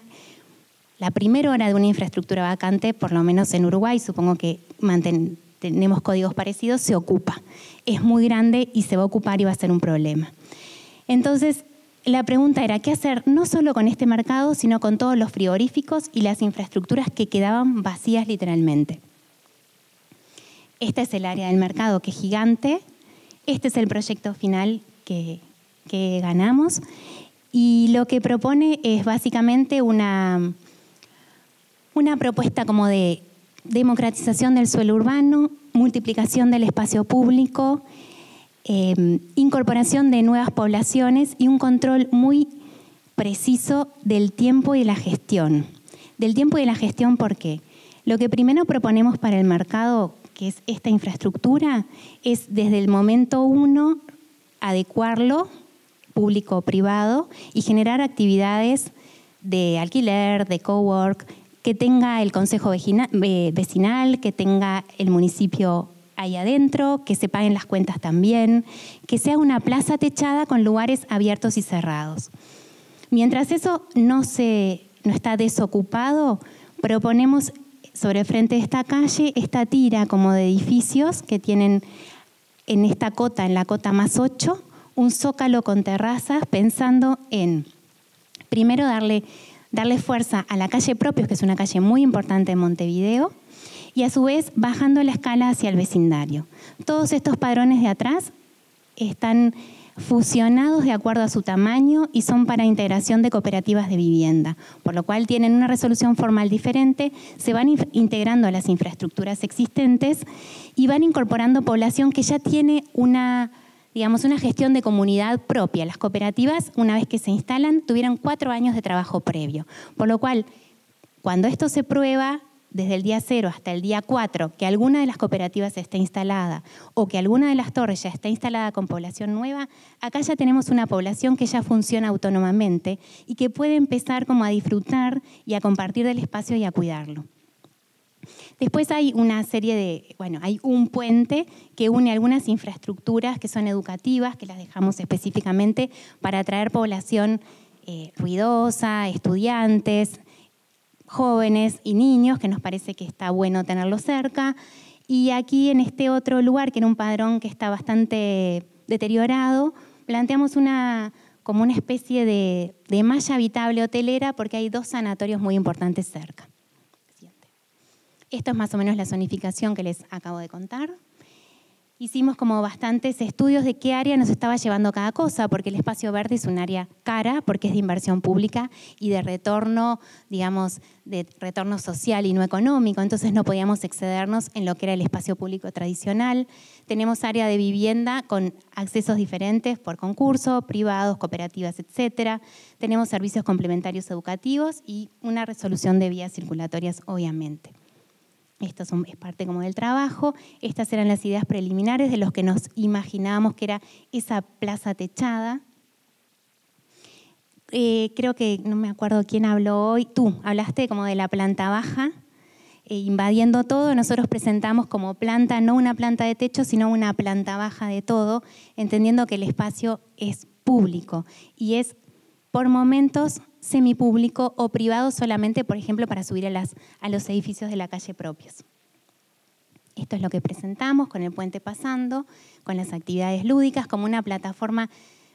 la primera hora de una infraestructura vacante, por lo menos en Uruguay, supongo que tenemos códigos parecidos, se ocupa. Es muy grande y se va a ocupar y va a ser un problema. Entonces, la pregunta era, ¿qué hacer no solo con este mercado, sino con todos los frigoríficos y las infraestructuras que quedaban vacías literalmente? Este es el área del mercado que es gigante. Este es el proyecto final que, que ganamos. Y lo que propone es básicamente una, una propuesta como de democratización del suelo urbano, multiplicación del espacio público, em, incorporación de nuevas poblaciones y un control muy preciso del tiempo y de la gestión. Del tiempo y de la gestión, ¿por qué? Lo que primero proponemos para el mercado, que es esta infraestructura, es desde el momento uno adecuarlo, público-privado, y generar actividades de alquiler, de cowork, que tenga el consejo vecinal, que tenga el municipio ahí adentro, que se paguen las cuentas también, que sea una plaza techada con lugares abiertos y cerrados. Mientras eso no, se, no está desocupado, proponemos sobre frente de esta calle esta tira como de edificios que tienen en esta cota, en la cota más 8, un zócalo con terrazas pensando en, primero, darle darle fuerza a la calle Propios, que es una calle muy importante en Montevideo, y a su vez bajando la escala hacia el vecindario. Todos estos padrones de atrás están fusionados de acuerdo a su tamaño y son para integración de cooperativas de vivienda, por lo cual tienen una resolución formal diferente, se van integrando a las infraestructuras existentes y van incorporando población que ya tiene una digamos, una gestión de comunidad propia. Las cooperativas, una vez que se instalan, tuvieron cuatro años de trabajo previo. Por lo cual, cuando esto se prueba, desde el día cero hasta el día cuatro, que alguna de las cooperativas esté instalada o que alguna de las torres ya está instalada con población nueva, acá ya tenemos una población que ya funciona autónomamente y que puede empezar como a disfrutar y a compartir del espacio y a cuidarlo. Después hay una serie de, bueno, hay un puente que une algunas infraestructuras que son educativas, que las dejamos específicamente para atraer población eh, ruidosa, estudiantes, jóvenes y niños, que nos parece que está bueno tenerlo cerca. Y aquí en este otro lugar, que era un padrón que está bastante deteriorado, planteamos una, como una especie de, de malla habitable hotelera porque hay dos sanatorios muy importantes cerca. Esto es más o menos la zonificación que les acabo de contar. Hicimos como bastantes estudios de qué área nos estaba llevando cada cosa, porque el espacio verde es un área cara, porque es de inversión pública y de retorno, digamos, de retorno social y no económico, entonces no podíamos excedernos en lo que era el espacio público tradicional. Tenemos área de vivienda con accesos diferentes por concurso, privados, cooperativas, etc. Tenemos servicios complementarios educativos y una resolución de vías circulatorias, obviamente. Esto es parte como del trabajo. Estas eran las ideas preliminares de los que nos imaginábamos que era esa plaza techada. Eh, creo que, no me acuerdo quién habló hoy, tú hablaste como de la planta baja, eh, invadiendo todo. Nosotros presentamos como planta, no una planta de techo, sino una planta baja de todo, entendiendo que el espacio es público y es por momentos semipúblico o privado solamente, por ejemplo, para subir a, los edificios de la calle propios. Esto es lo que presentamos con el puente pasando, con las actividades lúdicas, como una plataforma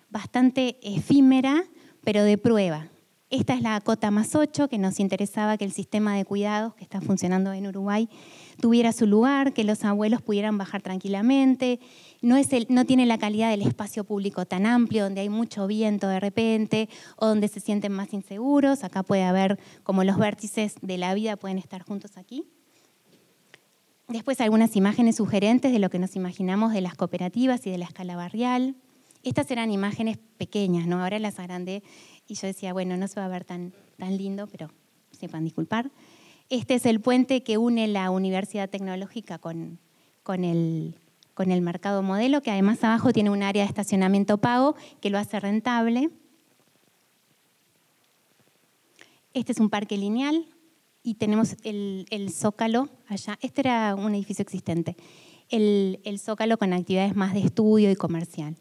bastante efímera, pero de prueba. Esta es la cota más 8, que nos interesaba que el sistema de cuidados que está funcionando en Uruguay tuviera su lugar, que los abuelos pudieran bajar tranquilamente. No, tiene la calidad del espacio público tan amplio, donde hay mucho viento de repente o donde se sienten más inseguros. Acá puede haber como los vértices de la vida pueden estar juntos aquí. Después algunas imágenes sugerentes de lo que nos imaginamos de las cooperativas y de la escala barrial. Estas eran imágenes pequeñas, ¿no? Ahora las agrandé y yo decía, bueno, no se va a ver tan, tan lindo, pero sepan disculpar. Este es el puente que une la Universidad Tecnológica con, con, el, con el mercado modelo, que además abajo tiene un área de estacionamiento pago que lo hace rentable. Este es un parque lineal y tenemos el, zócalo allá. Este era un edificio existente. El, el zócalo con actividades más de estudio y comercial.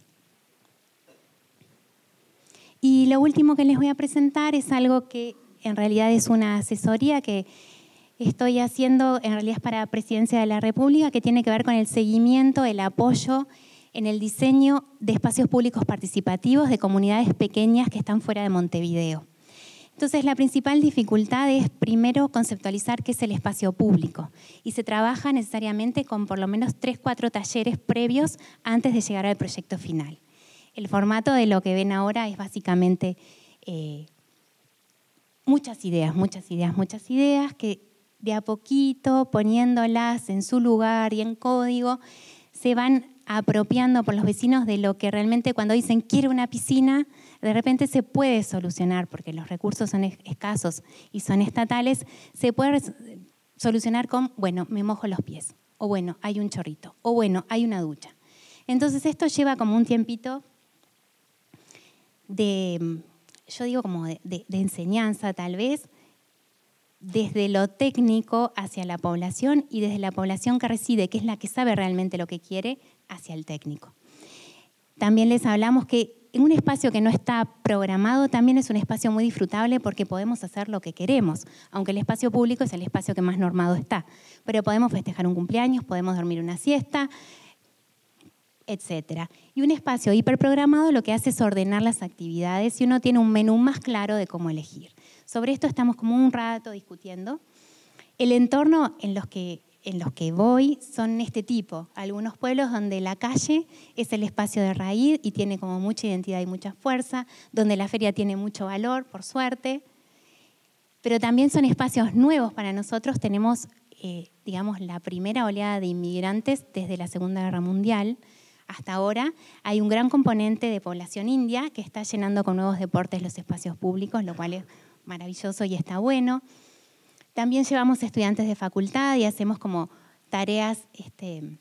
Y lo último que les voy a presentar es algo que en realidad es una asesoría que estoy haciendo, en realidad es para Presidencia de la República, que tiene que ver con el seguimiento, el apoyo en el diseño de espacios públicos participativos de comunidades pequeñas que están fuera de Montevideo. Entonces, la principal dificultad es primero conceptualizar qué es el espacio público y se trabaja necesariamente con por lo menos tres, cuatro talleres previos antes de llegar al proyecto final. El formato de lo que ven ahora es básicamente eh, muchas ideas, muchas ideas, muchas ideas que de a poquito, poniéndolas en su lugar y en código, se van apropiando por los vecinos de lo que realmente cuando dicen quiero una piscina, de repente se puede solucionar, porque los recursos son escasos y son estatales, se puede solucionar con, bueno, me mojo los pies, o bueno, hay un chorrito, o bueno, hay una ducha. Entonces esto lleva como un tiempito de, yo digo como de, enseñanza tal vez, desde lo técnico hacia la población y desde la población que reside, que es la que sabe realmente lo que quiere, hacia el técnico. También les hablamos que en un espacio que no está programado también es un espacio muy disfrutable porque podemos hacer lo que queremos, aunque el espacio público es el espacio que más normado está. Pero podemos festejar un cumpleaños, podemos dormir una siesta, etc. Y un espacio hiperprogramado lo que hace es ordenar las actividades y uno tiene un menú más claro de cómo elegir. Sobre esto estamos como un rato discutiendo. El entorno en los que, en los que voy son este tipo. Algunos pueblos donde la calle es el espacio de raíz y tiene como mucha identidad y mucha fuerza, donde la feria tiene mucho valor, por suerte. Pero también son espacios nuevos para nosotros. Tenemos, eh, digamos, la primera oleada de inmigrantes desde la Segunda Guerra Mundial hasta ahora, hay un gran componente de población india que está llenando con nuevos deportes los espacios públicos, lo cual es maravilloso y está bueno. También llevamos estudiantes de facultad y hacemos como tareas este,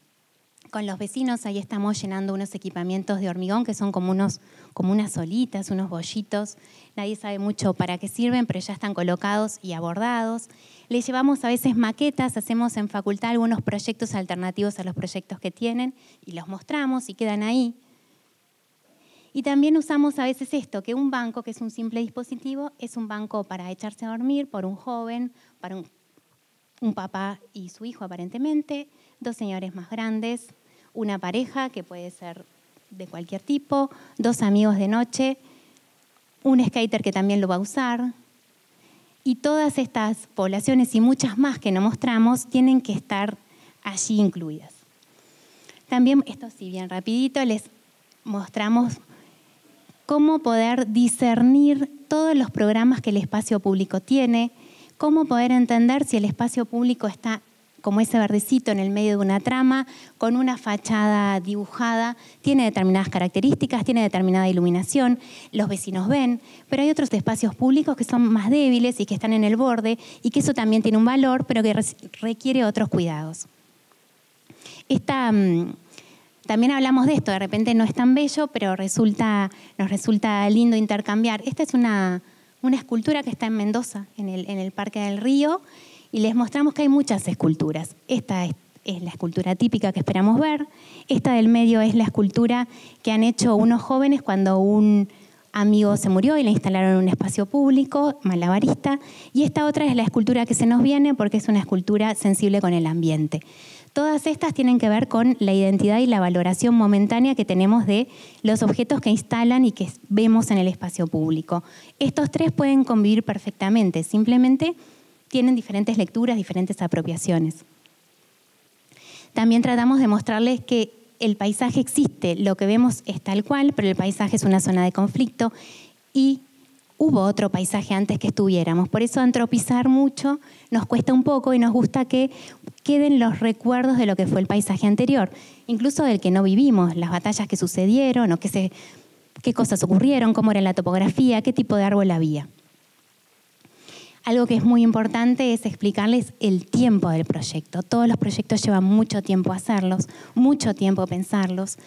con los vecinos. Ahí estamos llenando unos equipamientos de hormigón que son como, unos, como unas solitas, unos bollitos. Nadie sabe mucho para qué sirven, pero ya están colocados y abordados. Les llevamos a veces maquetas, hacemos en facultad algunos proyectos alternativos a los proyectos que tienen y los mostramos y quedan ahí. Y también usamos a veces esto, que un banco, que es un simple dispositivo, es un banco para echarse a dormir por un joven, para un, un papá y su hijo aparentemente, dos señores más grandes, una pareja que puede ser de cualquier tipo, dos amigos de noche, un skater que también lo va a usar, y todas estas poblaciones y muchas más que no mostramos tienen que estar allí incluidas. También, esto sí, bien rapidito, les mostramos cómo poder discernir todos los programas que el espacio público tiene, cómo poder entender si el espacio público está como ese verdecito en el medio de una trama, con una fachada dibujada, tiene determinadas características, tiene determinada iluminación, los vecinos ven, pero hay otros espacios públicos que son más débiles y que están en el borde y que eso también tiene un valor, pero que requiere otros cuidados. Mm, también hablamos de esto, de repente no es tan bello, pero nos resulta lindo intercambiar. Esta es una, escultura que está en Mendoza, en el, en el Parque del Río, y les mostramos que hay muchas esculturas. Esta es, la escultura típica que esperamos ver. Esta del medio es la escultura que han hecho unos jóvenes cuando un amigo se murió y la instalaron en un espacio público, malabarista. Y esta otra es la escultura que se nos viene porque es una escultura sensible con el ambiente. Todas estas tienen que ver con la identidad y la valoración momentánea que tenemos de los objetos que instalan y que vemos en el espacio público. Estos tres pueden convivir perfectamente, simplemente tienen diferentes lecturas, diferentes apropiaciones. También tratamos de mostrarles que el paisaje existe, lo que vemos es tal cual, pero el paisaje es una zona de conflicto y hubo otro paisaje antes que estuviéramos. Por eso antropizar mucho nos cuesta un poco y nos gusta que queden los recuerdos de lo que fue el paisaje anterior, incluso del que no vivimos, las batallas que sucedieron o qué, cosas ocurrieron, cómo era la topografía, qué tipo de árbol había. Algo que es muy importante es explicarles el tiempo del proyecto. Todos los proyectos llevan mucho tiempo hacerlos, mucho tiempo pensarlos.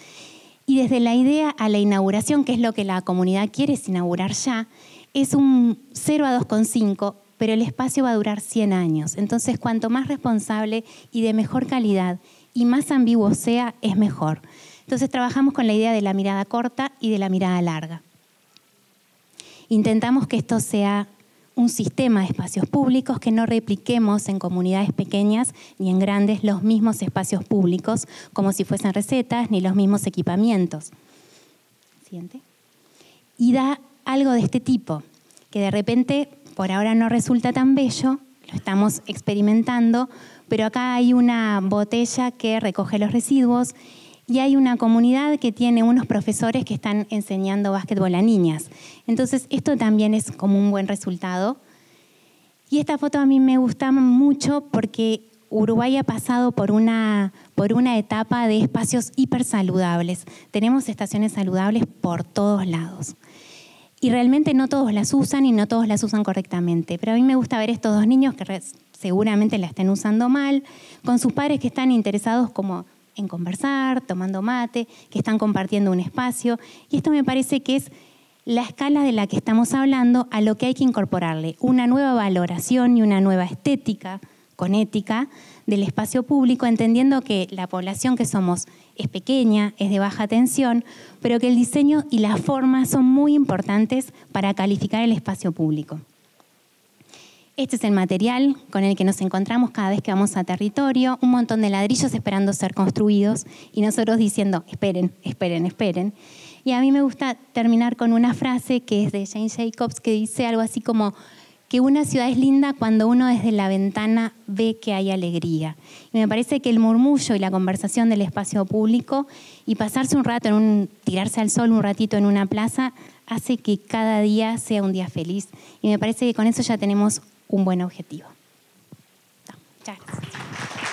Y desde la idea a la inauguración, que es lo que la comunidad quiere inaugurar ya, es un 0 a 2,5, pero el espacio va a durar 100 años. Entonces, cuanto más responsable y de mejor calidad y más ambiguo sea, es mejor. Entonces, trabajamos con la idea de la mirada corta y de la mirada larga. Intentamos que esto sea un sistema de espacios públicos, que no repliquemos en comunidades pequeñas ni en grandes los mismos espacios públicos como si fuesen recetas ni los mismos equipamientos. Siguiente. Y da algo de este tipo, que de repente por ahora no resulta tan bello, lo estamos experimentando, pero acá hay una botella que recoge los residuos y hay una comunidad que tiene unos profesores que están enseñando básquetbol a niñas. Entonces, esto también es como un buen resultado. Y esta foto a mí me gusta mucho porque Uruguay ha pasado por una, por una etapa de espacios hipersaludables. Tenemos estaciones saludables por todos lados y realmente no todos las usan y no todos las usan correctamente. Pero a mí me gusta ver estos dos niños que seguramente la estén usando mal, con sus padres que están interesados como en conversar, tomando mate, que están compartiendo un espacio. Y esto me parece que es la escala de la que estamos hablando a lo que hay que incorporarle, una nueva valoración y una nueva estética con ética del espacio público, entendiendo que la población que somos es pequeña, es de baja tensión, pero que el diseño y la forma son muy importantes para calificar el espacio público. Este es el material con el que nos encontramos cada vez que vamos a territorio, un montón de ladrillos esperando ser construidos y nosotros diciendo, esperen, esperen, esperen. Y a mí me gusta terminar con una frase que es de Jane Jacobs que dice algo así como, que una ciudad es linda cuando uno desde la ventana ve que hay alegría. Y me parece que el murmullo y la conversación del espacio público y pasarse un rato en un, tirarse al sol un ratito en una plaza hace que cada día sea un día feliz. Y me parece que con eso ya tenemos un buen objetivo. Muchas gracias.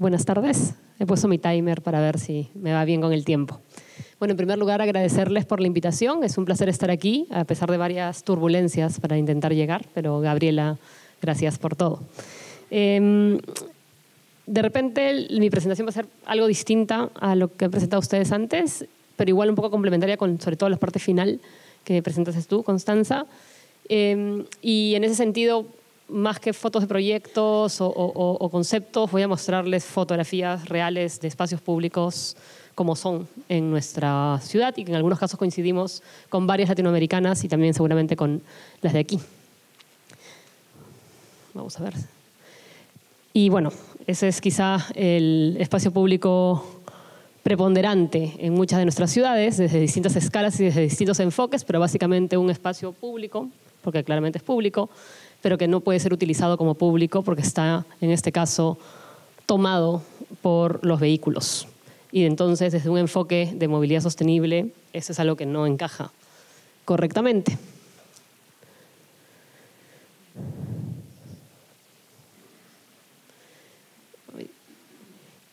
Buenas tardes. He puesto mi timer para ver si me va bien con el tiempo. Bueno, en primer lugar, agradecerles por la invitación. Es un placer estar aquí, a pesar de varias turbulencias para intentar llegar, pero Gabriela, gracias por todo. Em, de repente, mi presentación va a ser algo distinta a lo que he presentado ustedes antes, pero igual un poco complementaria con sobre todo la parte final que presentaste tú, Constanza. Em, y en ese sentido, más que fotos de proyectos o, conceptos, voy a mostrarles fotografías reales de espacios públicos como son en nuestra ciudad y que en algunos casos coincidimos con varias latinoamericanas y también seguramente con las de aquí. Vamos a ver. Y bueno, ese es quizá el espacio público preponderante en muchas de nuestras ciudades, desde distintas escalas y desde distintos enfoques, pero básicamente un espacio público, porque claramente es público, pero que no puede ser utilizado como público porque está, en este caso, tomado por los vehículos. Y entonces, desde un enfoque de movilidad sostenible, eso es algo que no encaja correctamente.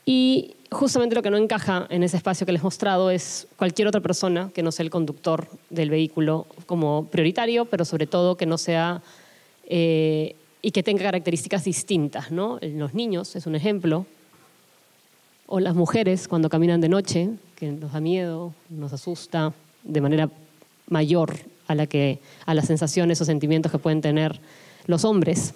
Y justamente lo que no encaja en ese espacio que les he mostrado es cualquier otra persona que no sea el conductor del vehículo como prioritario, pero sobre todo que no sea eh, y que tenga características distintas. ¿no? Los niños es un ejemplo, o las mujeres cuando caminan de noche, que nos da miedo, nos asusta de manera mayor a, la que, a las sensaciones o sentimientos que pueden tener los hombres.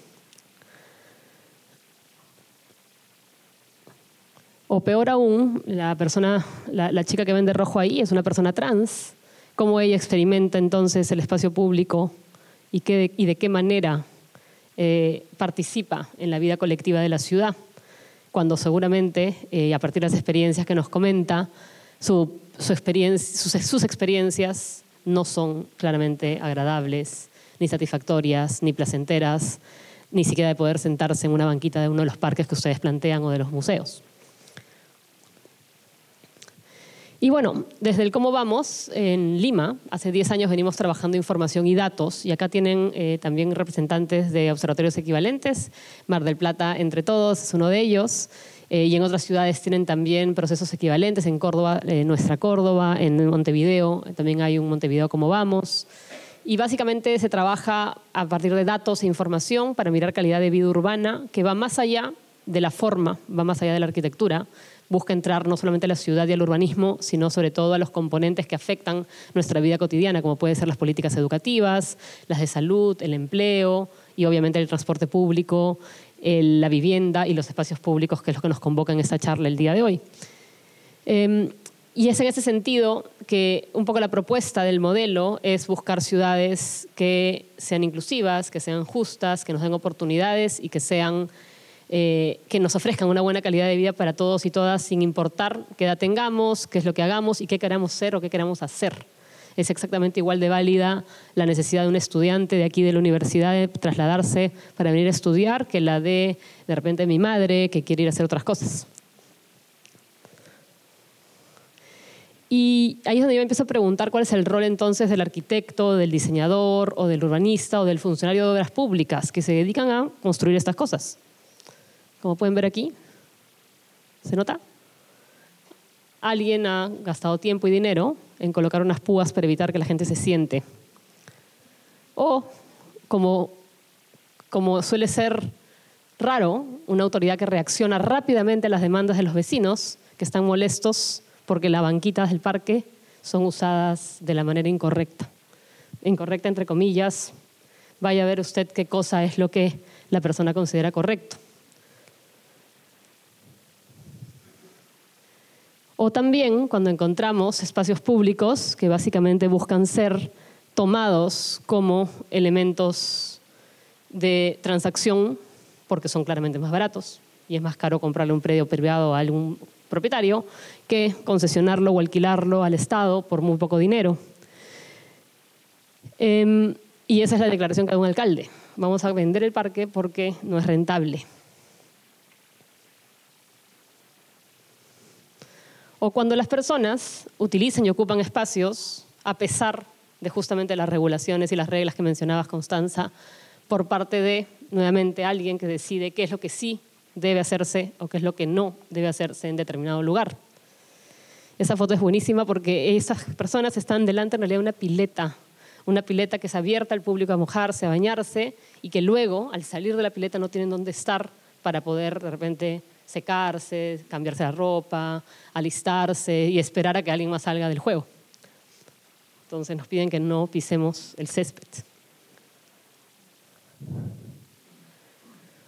O peor aún, la persona, la, chica que vende rojo ahí es una persona trans. ¿Cómo ella experimenta entonces el espacio público y, qué, y de qué manera eh, participa en la vida colectiva de la ciudad? Cuando seguramente, eh, a partir de las experiencias que nos comenta, su, experiencia, sus experiencias no son claramente agradables, ni satisfactorias, ni placenteras, ni siquiera de poder sentarse en una banquita de uno de los parques que ustedes plantean o de los museos. Y bueno, desde el Cómo Vamos, en Lima, hace 10 años venimos trabajando información y datos, y acá tienen eh, también representantes de observatorios equivalentes, Mar del Plata, entre todos, es uno de ellos, eh, y en otras ciudades tienen también procesos equivalentes, en Córdoba, eh, nuestra Córdoba, en Montevideo, también hay un Montevideo Cómo Vamos. Y básicamente se trabaja a partir de datos e información para mirar calidad de vida urbana, que va más allá de la forma, va más allá de la arquitectura, busca entrar no solamente a la ciudad y al urbanismo, sino sobre todo a los componentes que afectan nuestra vida cotidiana, como pueden ser las políticas educativas, las de salud, el empleo y obviamente el transporte público, la vivienda y los espacios públicos, que es lo que nos convoca en esta charla el día de hoy. Em, y es en ese sentido que un poco la propuesta del modelo es buscar ciudades que sean inclusivas, que sean justas, que nos den oportunidades y que sean eh, que nos ofrezcan una buena calidad de vida para todos y todas, sin importar qué edad tengamos, qué es lo que hagamos y qué queramos ser o qué queramos hacer. Es exactamente igual de válida la necesidad de un estudiante de aquí de la universidad de trasladarse para venir a estudiar que la de, de repente, mi madre que quiere ir a hacer otras cosas. Y ahí es donde yo empiezo a preguntar cuál es el rol entonces del arquitecto, del diseñador o del urbanista o del funcionario de obras públicas que se dedican a construir estas cosas. Como pueden ver aquí, ¿se nota? Alguien ha gastado tiempo y dinero en colocar unas púas para evitar que la gente se siente. O, como, como suele ser raro, una autoridad que reacciona rápidamente a las demandas de los vecinos que están molestos porque las banquitas del parque son usadas de la manera incorrecta. Incorrecta entre comillas. Vaya a ver usted qué cosa es lo que la persona considera correcto. O también cuando encontramos espacios públicos que básicamente buscan ser tomados como elementos de transacción porque son claramente más baratos y es más caro comprarle un predio privado a algún propietario que concesionarlo o alquilarlo al Estado por muy poco dinero. Em, y esa es la declaración que da un alcalde. Vamos a vender el parque porque no es rentable. O cuando las personas utilizan y ocupan espacios a pesar de justamente las regulaciones y las reglas que mencionabas, Constanza, por parte de, nuevamente, alguien que decide qué es lo que sí debe hacerse o qué es lo que no debe hacerse en determinado lugar. Esa foto es buenísima porque esas personas están delante en realidad de una pileta, una pileta que es abierta al público a mojarse, a bañarse y que luego, al salir de la pileta, no tienen dónde estar para poder de repente secarse, cambiarse la ropa, alistarse y esperar a que alguien más salga del juego. Entonces nos piden que no pisemos el césped.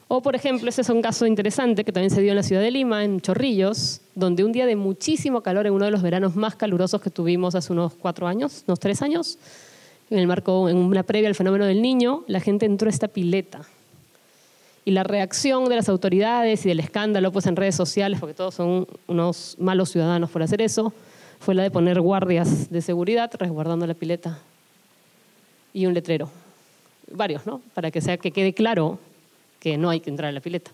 O, por ejemplo, ese es un caso interesante que también se dio en la ciudad de Lima, en Chorrillos, donde un día de muchísimo calor, en uno de los veranos más calurosos que tuvimos hace unos cuatro años, unos tres años, en el marco, en una previa al fenómeno del niño, la gente entró a esta pileta y la reacción de las autoridades y del escándalo pues, en redes sociales, porque todos son unos malos ciudadanos por hacer eso, fue la de poner guardias de seguridad resguardando la pileta y un letrero. Varios, ¿no? Para que, sea, que quede claro que no hay que entrar en la pileta.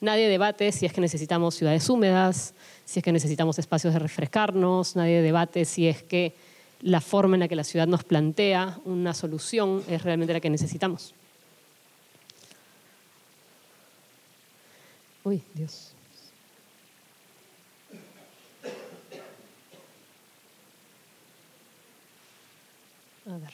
Nadie debate si es que necesitamos ciudades húmedas, si es que necesitamos espacios de refrescarnos, nadie debate si es que la forma en la que la ciudad nos plantea una solución es realmente la que necesitamos. Uy, Dios. A ver.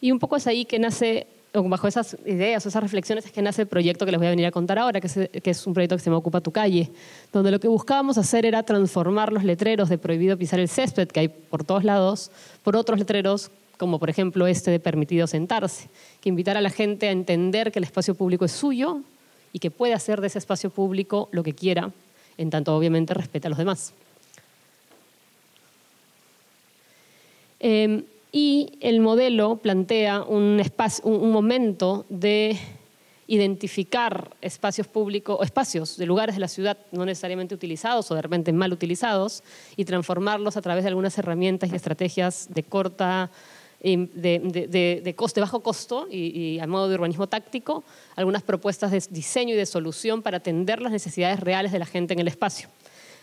Y un poco es ahí que nace, bajo esas ideas, o esas reflexiones, es que nace el proyecto que les voy a venir a contar ahora, que es, un proyecto que se llama Ocupa tu calle, donde lo que buscábamos hacer era transformar los letreros de prohibido pisar el césped, que hay por todos lados, por otros letreros como por ejemplo este de permitido sentarse, que invitar a la gente a entender que el espacio público es suyo y que puede hacer de ese espacio público lo que quiera, en tanto obviamente respeta a los demás. Em, y el modelo plantea un, espacio, un, momento de identificar espacios públicos o espacios de lugares de la ciudad no necesariamente utilizados o de repente mal utilizados y transformarlos a través de algunas herramientas y estrategias de corta de, de, bajo costo y, a modo de urbanismo táctico, algunas propuestas de diseño y de solución para atender las necesidades reales de la gente en el espacio,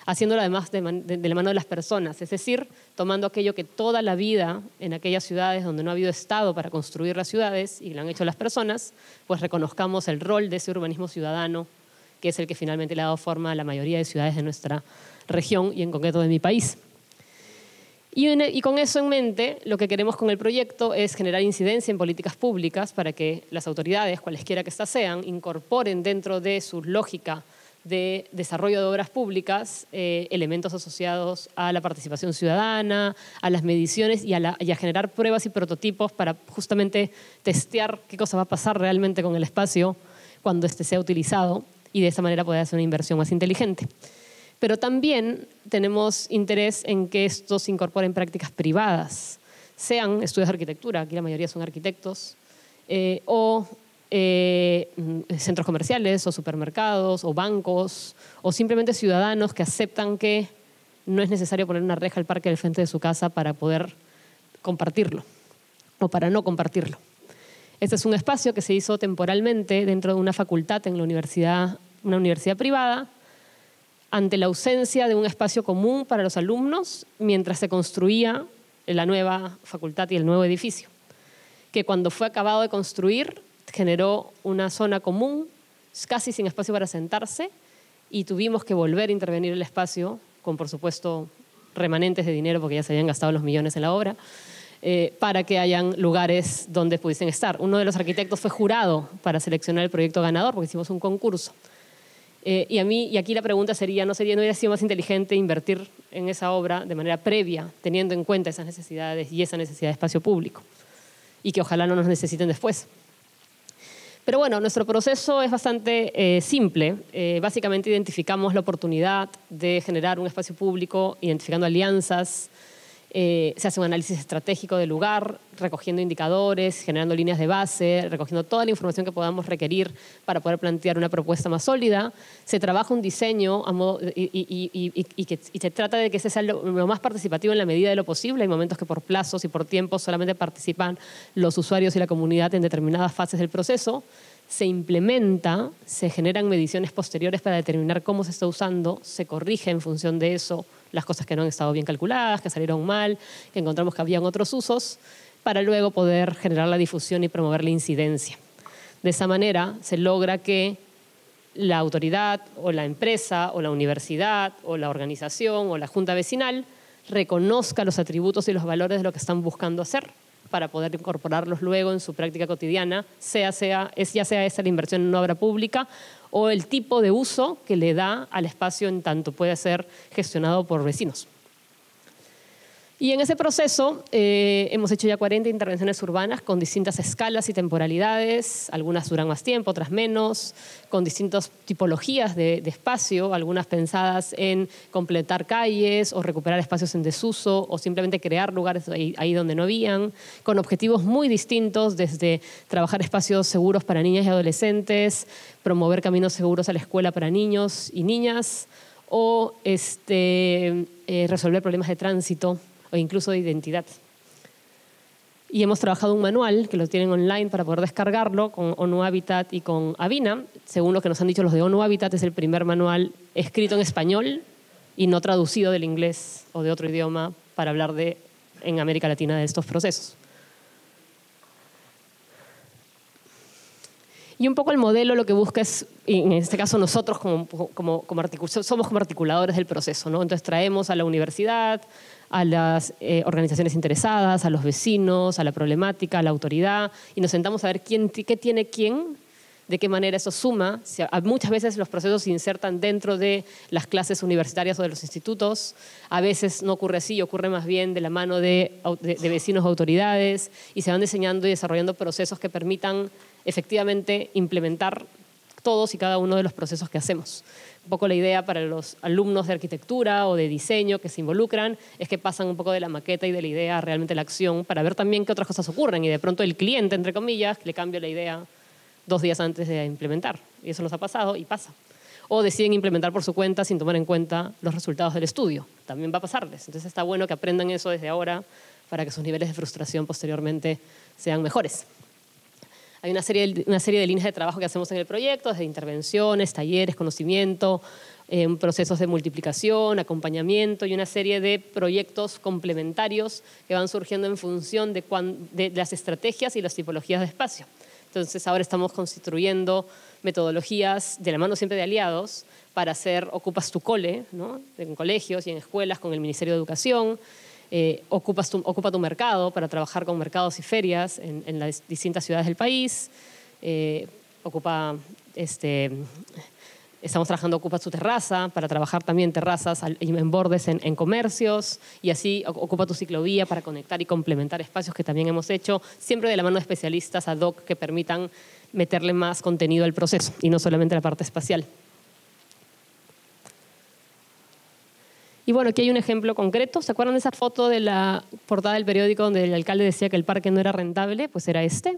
haciéndolo además de, la mano de las personas, es decir, tomando aquello que toda la vida en aquellas ciudades donde no ha habido Estado para construir las ciudades y lo han hecho las personas, pues reconozcamos el rol de ese urbanismo ciudadano, que es el que finalmente le ha dado forma a la mayoría de ciudades de nuestra región y en concreto de mi país. Y, con eso en mente, lo que queremos con el proyecto es generar incidencia en políticas públicas para que las autoridades, cualesquiera que éstas sean, incorporen dentro de su lógica de desarrollo de obras públicas eh, elementos asociados a la participación ciudadana, a las mediciones y a, y a, generar pruebas y prototipos para justamente testear qué cosa va a pasar realmente con el espacio cuando éste sea utilizado y de esa manera poder hacer una inversión más inteligente. Pero también tenemos interés en que esto se incorpore en prácticas privadas, sean estudios de arquitectura, aquí la mayoría son arquitectos, eh, o eh, centros comerciales, o supermercados, o bancos, o simplemente ciudadanos que aceptan que no es necesario poner una reja al parque del frente de su casa para poder compartirlo o para no compartirlo. Este es un espacio que se hizo temporalmente dentro de una facultad en la universidad, una universidad privada, ante la ausencia de un espacio común para los alumnos mientras se construía la nueva facultad y el nuevo edificio, que cuando fue acabado de construir generó una zona común, casi sin espacio para sentarse, y tuvimos que volver a intervenir el espacio, con por supuesto remanentes de dinero, porque ya se habían gastado los millones en la obra, eh, para que hayan lugares donde pudiesen estar. Uno de los arquitectos fue jurado para seleccionar el proyecto ganador, porque hicimos un concurso. Eh, y, a mí, y aquí la pregunta sería, ¿no, sería, ¿no hubiera sido más inteligente invertir en esa obra de manera previa, teniendo en cuenta esas necesidades y esa necesidad de espacio público? Y que ojalá no nos necesiten después. Pero bueno, nuestro proceso es bastante eh, simple. Eh, básicamente identificamos la oportunidad de generar un espacio público, identificando alianzas, eh, se hace un análisis estratégico del lugar, recogiendo indicadores, generando líneas de base, recogiendo toda la información que podamos requerir para poder plantear una propuesta más sólida. Se trabaja un diseño y, se trata de que ese sea lo, más participativo en la medida de lo posible. Hay momentos que por plazos y por tiempos solamente participan los usuarios y la comunidad en determinadas fases del proceso se implementa, se generan mediciones posteriores para determinar cómo se está usando, se corrige en función de eso las cosas que no han estado bien calculadas, que salieron mal, que encontramos que habían otros usos, para luego poder generar la difusión y promover la incidencia. De esa manera se logra que la autoridad o la empresa o la universidad o la organización o la junta vecinal reconozca los atributos y los valores de lo que están buscando hacer para poder incorporarlos luego en su práctica cotidiana, sea, sea, es, ya sea esa la inversión en una obra pública o el tipo de uso que le da al espacio en tanto puede ser gestionado por vecinos. Y en ese proceso eh, hemos hecho ya 40 intervenciones urbanas con distintas escalas y temporalidades, algunas duran más tiempo, otras menos, con distintas tipologías de, espacio, algunas pensadas en completar calles o recuperar espacios en desuso o simplemente crear lugares ahí, ahí donde no habían, con objetivos muy distintos, desde trabajar espacios seguros para niñas y adolescentes, promover caminos seguros a la escuela para niños y niñas, o este, eh, resolver problemas de tránsito o incluso de identidad. Y hemos trabajado un manual que lo tienen online para poder descargarlo con ONU Habitat y con Avina. Según lo que nos han dicho los de ONU Habitat, es el primer manual escrito en español y no traducido del inglés o de otro idioma para hablar de, en América Latina de estos procesos. Y un poco el modelo lo que busca es, en este caso nosotros como, como, como somos como articuladores del proceso, ¿no? Entonces traemos a la universidad, a las eh, organizaciones interesadas, a los vecinos, a la problemática, a la autoridad, y nos sentamos a ver quién, qué tiene quién, de qué manera eso suma. Muchas veces los procesos se insertan dentro de las clases universitarias o de los institutos, a veces no ocurre así, ocurre más bien de la mano de, de, de vecinos o autoridades, y se van diseñando y desarrollando procesos que permitan efectivamente implementar todos y cada uno de los procesos que hacemos. Un poco la idea para los alumnos de arquitectura o de diseño que se involucran es que pasan un poco de la maqueta y de la idea realmente a la acción para ver también qué otras cosas ocurren y de pronto el cliente, entre comillas, le cambia la idea dos días antes de implementar. Y eso nos ha pasado y pasa. O deciden implementar por su cuenta sin tomar en cuenta los resultados del estudio. También va a pasarles. Entonces está bueno que aprendan eso desde ahora para que sus niveles de frustración posteriormente sean mejores. Hay una serie, de, una serie de líneas de trabajo que hacemos en el proyecto, desde intervenciones, talleres, conocimiento, eh, procesos de multiplicación, acompañamiento y una serie de proyectos complementarios que van surgiendo en función de, de las estrategias y las tipologías de espacio. Entonces ahora estamos construyendo metodologías de la mano siempre de aliados para hacer Ocupas tu Cole, ¿no? en colegios y en escuelas con el Ministerio de Educación, eh, ocupas ocupa tu mercado para trabajar con mercados y ferias en, las distintas ciudades del país. Eh, ocupa, este, estamos trabajando Ocupa tu terraza para trabajar también terrazas en bordes en, comercios y así Ocupa tu ciclovía para conectar y complementar espacios que también hemos hecho, siempre de la mano de especialistas ad hoc que permitan meterle más contenido al proceso y no solamente la parte espacial. Y bueno, aquí hay un ejemplo concreto. ¿Se acuerdan de esa foto de la portada del periódico donde el alcalde decía que el parque no era rentable? Pues era este.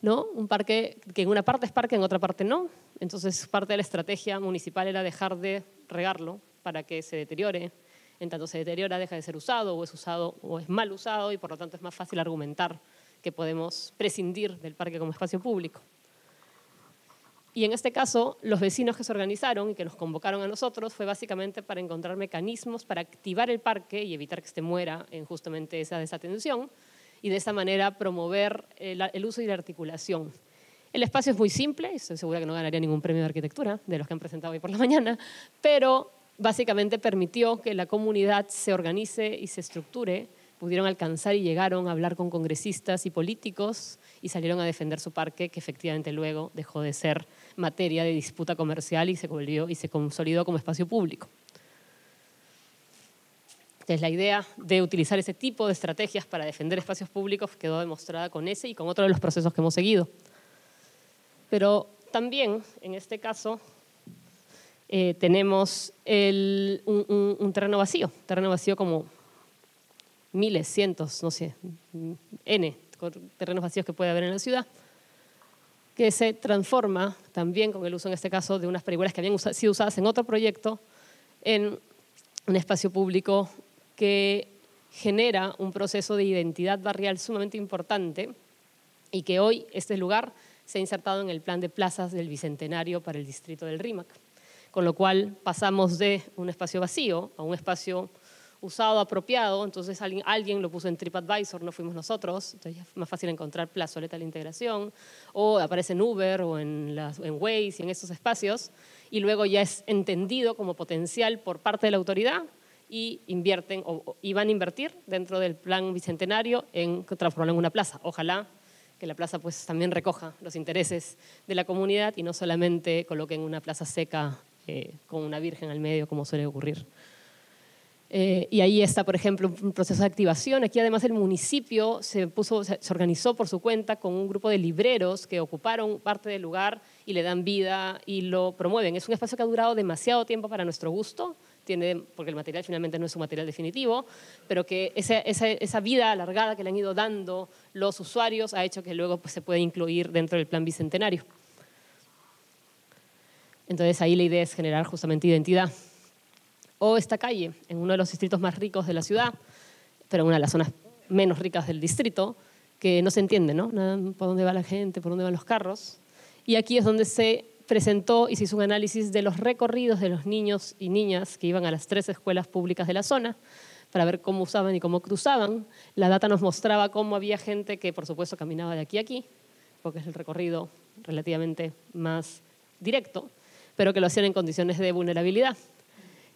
¿no? Un parque que en una parte es parque, en otra parte no. Entonces, parte de la estrategia municipal era dejar de regarlo para que se deteriore. En tanto se deteriora, deja de ser usado o es usado o es mal usado y por lo tanto es más fácil argumentar que podemos prescindir del parque como espacio público. Y en este caso, los vecinos que se organizaron y que nos convocaron a nosotros fue básicamente para encontrar mecanismos para activar el parque y evitar que este muera en justamente esa desatención y de esa manera promover el, uso y la articulación. El espacio es muy simple, estoy segura que no ganaría ningún premio de arquitectura de los que han presentado hoy por la mañana, pero básicamente permitió que la comunidad se organice y se estructure, pudieron alcanzar y llegaron a hablar con congresistas y políticos y salieron a defender su parque, que efectivamente luego dejó de ser materia de disputa comercial y se volvió y se consolidó como espacio público. Entonces, la idea de utilizar ese tipo de estrategias para defender espacios públicos quedó demostrada con ese y con otros de los procesos que hemos seguido. Pero también, en este caso, eh, tenemos un, un, terreno vacío, terreno vacío como miles, cientos, no sé, N terrenos vacíos que puede haber en la ciudad que se transforma también con el uso en este caso de unas parihuelas que habían sido usadas en otro proyecto en un espacio público que genera un proceso de identidad barrial sumamente importante y que hoy este lugar se ha insertado en el plan de plazas del Bicentenario para el distrito del Rímac. Con lo cual pasamos de un espacio vacío a un espacio usado, apropiado, entonces alguien, alguien, lo puso en TripAdvisor, no fuimos nosotros, entonces es más fácil encontrar plazoleta de la integración, o aparece en Uber o en, las, en Waze y en esos espacios, y luego ya es entendido como potencial por parte de la autoridad y invierten o, y van a invertir dentro del plan bicentenario en transformarlo en una plaza. Ojalá que la plaza pues también recoja los intereses de la comunidad y no solamente coloquen una plaza seca eh, con una virgen al medio como suele ocurrir. Eh, y ahí está, por ejemplo, un proceso de activación. Aquí además el municipio se, puso, se organizó por su cuenta con un grupo de libreros que ocuparon parte del lugar y le dan vida y lo promueven. Es un espacio que ha durado demasiado tiempo para nuestro gusto, tiene, porque el material finalmente no es un material definitivo, pero que esa, esa, vida alargada que le han ido dando los usuarios ha hecho que luego pues, se pueda incluir dentro del plan bicentenario. Entonces ahí la idea es generar justamente identidad o esta calle, en uno de los distritos más ricos de la ciudad, pero en una de las zonas menos ricas del distrito, que no se entiende, ¿no? Por dónde va la gente, por dónde van los carros. Y aquí es donde se presentó y se hizo un análisis de los recorridos de los niños y niñas que iban a las tres escuelas públicas de la zona para ver cómo usaban y cómo cruzaban. La data nos mostraba cómo había gente que, por supuesto, caminaba de aquí a aquí, porque es el recorrido relativamente más directo, pero que lo hacían en condiciones de vulnerabilidad.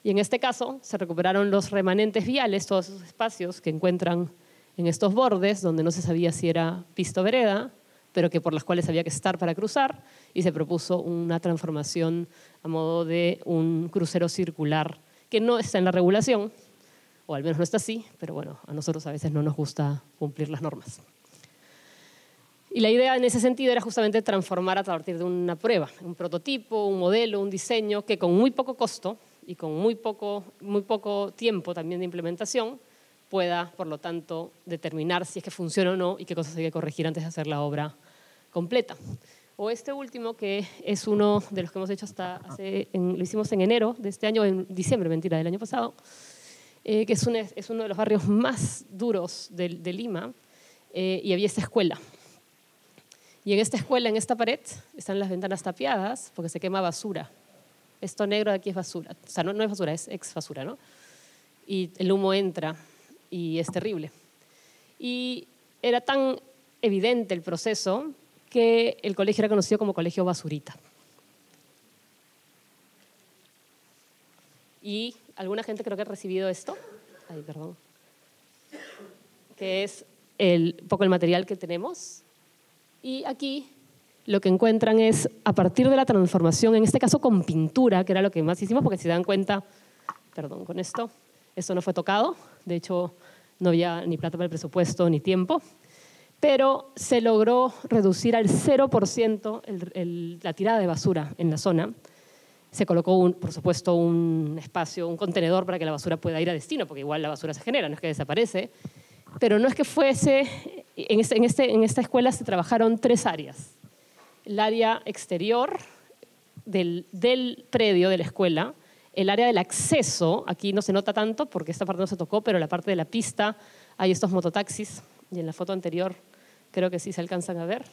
Y en este caso se recuperaron los remanentes viales, todos esos espacios que encuentran en estos bordes, donde no se sabía si era pista o vereda, pero que por las cuales había que estar para cruzar, y se propuso una transformación a modo de un crucero circular, que no está en la regulación, o al menos no está así, pero bueno, a nosotros a veces no nos gusta cumplir las normas. Y la idea en ese sentido era justamente transformar a partir de una prueba, un prototipo, un modelo, un diseño que con muy poco costo y con muy poco, muy poco tiempo también de implementación pueda, por lo tanto, determinar si es que funciona o no y qué cosas hay que corregir antes de hacer la obra completa. O este último, que es uno de los que hemos hecho hasta hace, lo hicimos en enero de este año, en diciembre, mentira, del año pasado, eh, que es, es, uno de los barrios más duros de, Lima, eh, y había esta escuela. Y en esta escuela, en esta pared, están las ventanas tapiadas porque se quema basura. Esto negro de aquí es basura. O sea, no, es basura, es ex basura, ¿no? Y el humo entra y es terrible. Y era tan evidente el proceso que el colegio era conocido como colegio basurita. Y alguna gente creo que ha recibido esto. Ay, perdón. Que es el, poco el material que tenemos y aquí lo que encuentran es, a partir de la transformación, en este caso con pintura, que era lo que más hicimos, porque si se dan cuenta, perdón, con esto, esto no fue tocado, de hecho no había ni plata para el presupuesto ni tiempo, pero se logró reducir al 0% la tirada de basura en la zona. Se colocó, por supuesto, un espacio, un contenedor para que la basura pueda ir a destino, porque igual la basura se genera, no es que desaparece, pero no es que fuese este, este, en, esta escuela se trabajaron tres áreas. El área exterior del, predio de la escuela, el área del acceso, aquí no se nota tanto porque esta parte no se tocó, pero la parte de la pista hay estos mototaxis y en la foto anterior creo que sí se alcanzan a ver.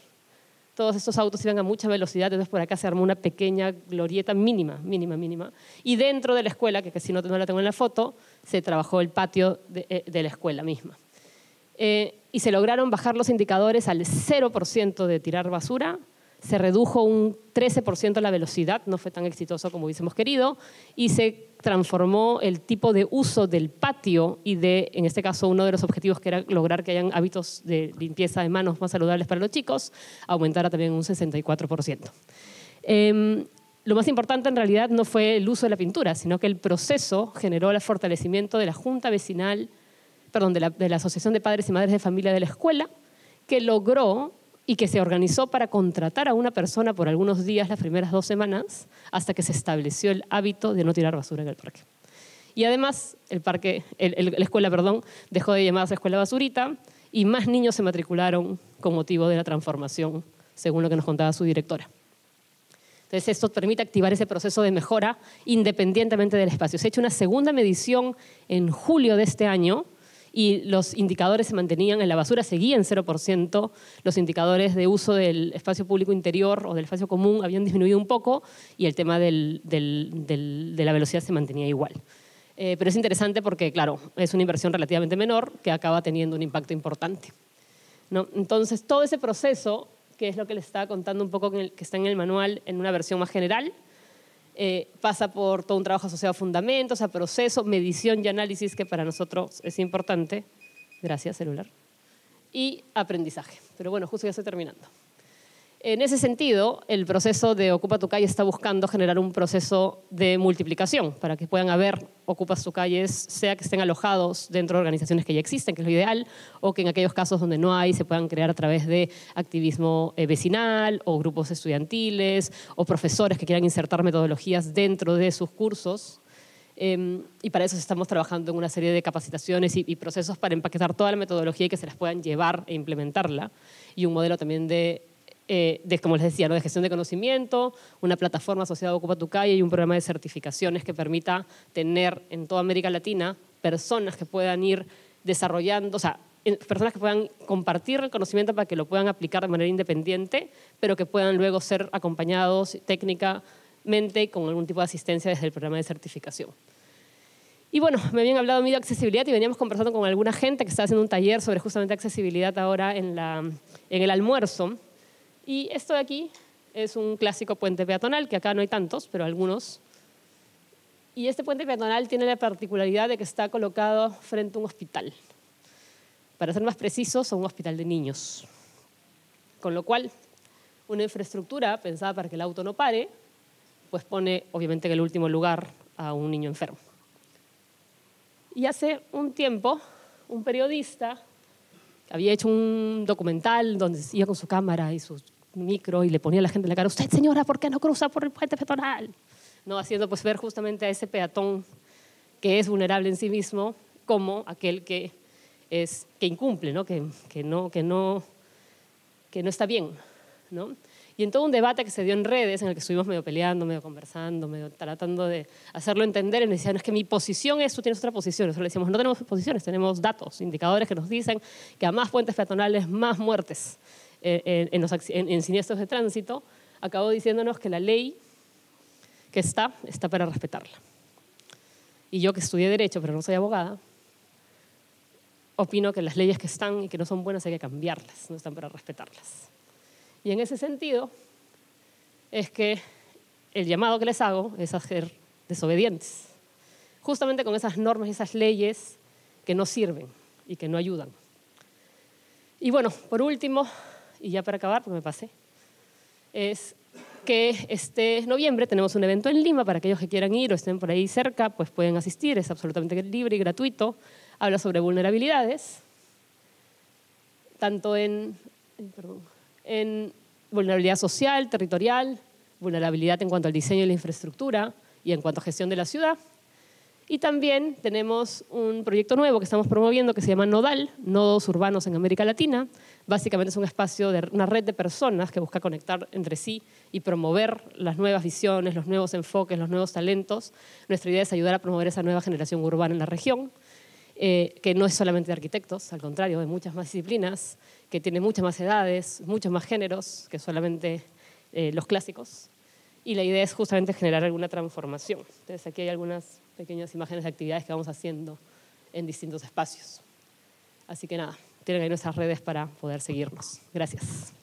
Todos estos autos iban a mucha velocidad, entonces por acá se armó una pequeña glorieta mínima, mínima, mínima. Y dentro de la escuela, que si no, no la tengo en la foto, se trabajó el patio de, eh, de la escuela misma. Eh, y se lograron bajar los indicadores al 0% de tirar basura, se redujo un 13% la velocidad, no fue tan exitoso como hubiésemos querido, y se transformó el tipo de uso del patio y de, en este caso, uno de los objetivos que era lograr que hayan hábitos de limpieza de manos más saludables para los chicos, aumentara también un 64%. Em, lo más importante en realidad no fue el uso de la pintura, sino que el proceso generó el fortalecimiento de la junta vecinal perdón, de la, Asociación de Padres y Madres de Familia de la escuela, que logró y que se organizó para contratar a una persona por algunos días las primeras dos semanas hasta que se estableció el hábito de no tirar basura en el parque. Y además, el parque, la escuela perdón, dejó de llamarse Escuela Basurita y más niños se matricularon con motivo de la transformación, según lo que nos contaba su directora. Entonces, esto permite activar ese proceso de mejora independientemente del espacio. Se ha hecho una segunda medición en julio de este año, y los indicadores se mantenían en la basura, seguían 0%, los indicadores de uso del espacio público interior o del espacio común habían disminuido un poco y el tema de la velocidad se mantenía igual. Eh, pero es interesante porque, claro, es una inversión relativamente menor que acaba teniendo un impacto importante. Entonces, todo ese proceso, que es lo que les estaba contando un poco que está en el manual en una versión más general, eh, pasa por todo un trabajo asociado a fundamentos, a proceso, medición y análisis, que para nosotros es importante. Gracias, celular. Y aprendizaje. Pero bueno, justo ya estoy terminando. En ese sentido, el proceso de Ocupa tu calle está buscando generar un proceso de multiplicación para que puedan haber Ocupas tu calles, sea que estén alojados dentro de organizaciones que ya existen, que es lo ideal, o que en aquellos casos donde no hay se puedan crear a través de activismo eh, vecinal o grupos estudiantiles o profesores que quieran insertar metodologías dentro de sus cursos. Em, y para eso estamos trabajando en una serie de capacitaciones y, y procesos para empaquetar toda la metodología y que se las puedan llevar e implementarla. Y un modelo también de eh, de, como les decía, de gestión de conocimiento, una plataforma asociada a Ocupa tu Calle y un programa de certificaciones que permita tener en toda América Latina personas que puedan ir desarrollando, o sea, personas que puedan compartir el conocimiento para que lo puedan aplicar de manera independiente, pero que puedan luego ser acompañados técnicamente con algún tipo de asistencia desde el programa de certificación. Y bueno, me habían hablado a de accesibilidad y veníamos conversando con alguna gente que está haciendo un taller sobre justamente accesibilidad ahora en, la, en el almuerzo. Y esto de aquí es un clásico puente peatonal, que acá no hay tantos, pero algunos. Y este puente peatonal tiene la particularidad de que está colocado frente a un hospital. Para ser más precisos, a un hospital de niños. Con lo cual, una infraestructura pensada para que el auto no pare, pues pone obviamente en el último lugar a un niño enfermo. Y hace un tiempo, un periodista había hecho un documental donde iba con su cámara y su micro y le ponía a la gente en la cara, usted señora, ¿por qué no cruza por el puente peatonal? ¿No? Haciendo pues ver justamente a ese peatón que es vulnerable en sí mismo como aquel que, es, que incumple, ¿no? Que, que, no, que, no, que no está bien. ¿no? Y en todo un debate que se dio en redes, en el que estuvimos medio peleando, medio conversando, medio tratando de hacerlo entender, y nos decían, es que mi posición es, tú tienes otra posición. Nosotros le decíamos, no tenemos posiciones, tenemos datos, indicadores que nos dicen que a más puentes peatonales, más muertes eh, en, en siniestros de tránsito. Acabó diciéndonos que la ley que está, está para respetarla. Y yo que estudié Derecho, pero no soy abogada, opino que las leyes que están y que no son buenas hay que cambiarlas, no están para respetarlas. Y en ese sentido es que el llamado que les hago es a ser desobedientes, justamente con esas normas y esas leyes que no sirven y que no ayudan. Y bueno, por último, y ya para acabar, porque me pasé, es que este noviembre tenemos un evento en Lima para aquellos que quieran ir o estén por ahí cerca, pues pueden asistir, es absolutamente libre y gratuito. Habla sobre vulnerabilidades, tanto en, vulnerabilidad social, territorial, vulnerabilidad en cuanto al diseño y la infraestructura y en cuanto a gestión de la ciudad. Y también tenemos un proyecto nuevo que estamos promoviendo que se llama Nodal, Nodos Urbanos en América Latina. Básicamente es un espacio de una red de personas que busca conectar entre sí y promover las nuevas visiones, los nuevos enfoques, los nuevos talentos. Nuestra idea es ayudar a promover esa nueva generación urbana en la región, eh, que no es solamente de arquitectos, al contrario, de muchas más disciplinas que tiene muchas más edades, muchos más géneros que solamente eh, los clásicos. Y la idea es justamente generar alguna transformación. Entonces aquí hay algunas pequeñas imágenes de actividades que vamos haciendo en distintos espacios. Así que nada, tienen ahí nuestras redes para poder seguirnos. Gracias.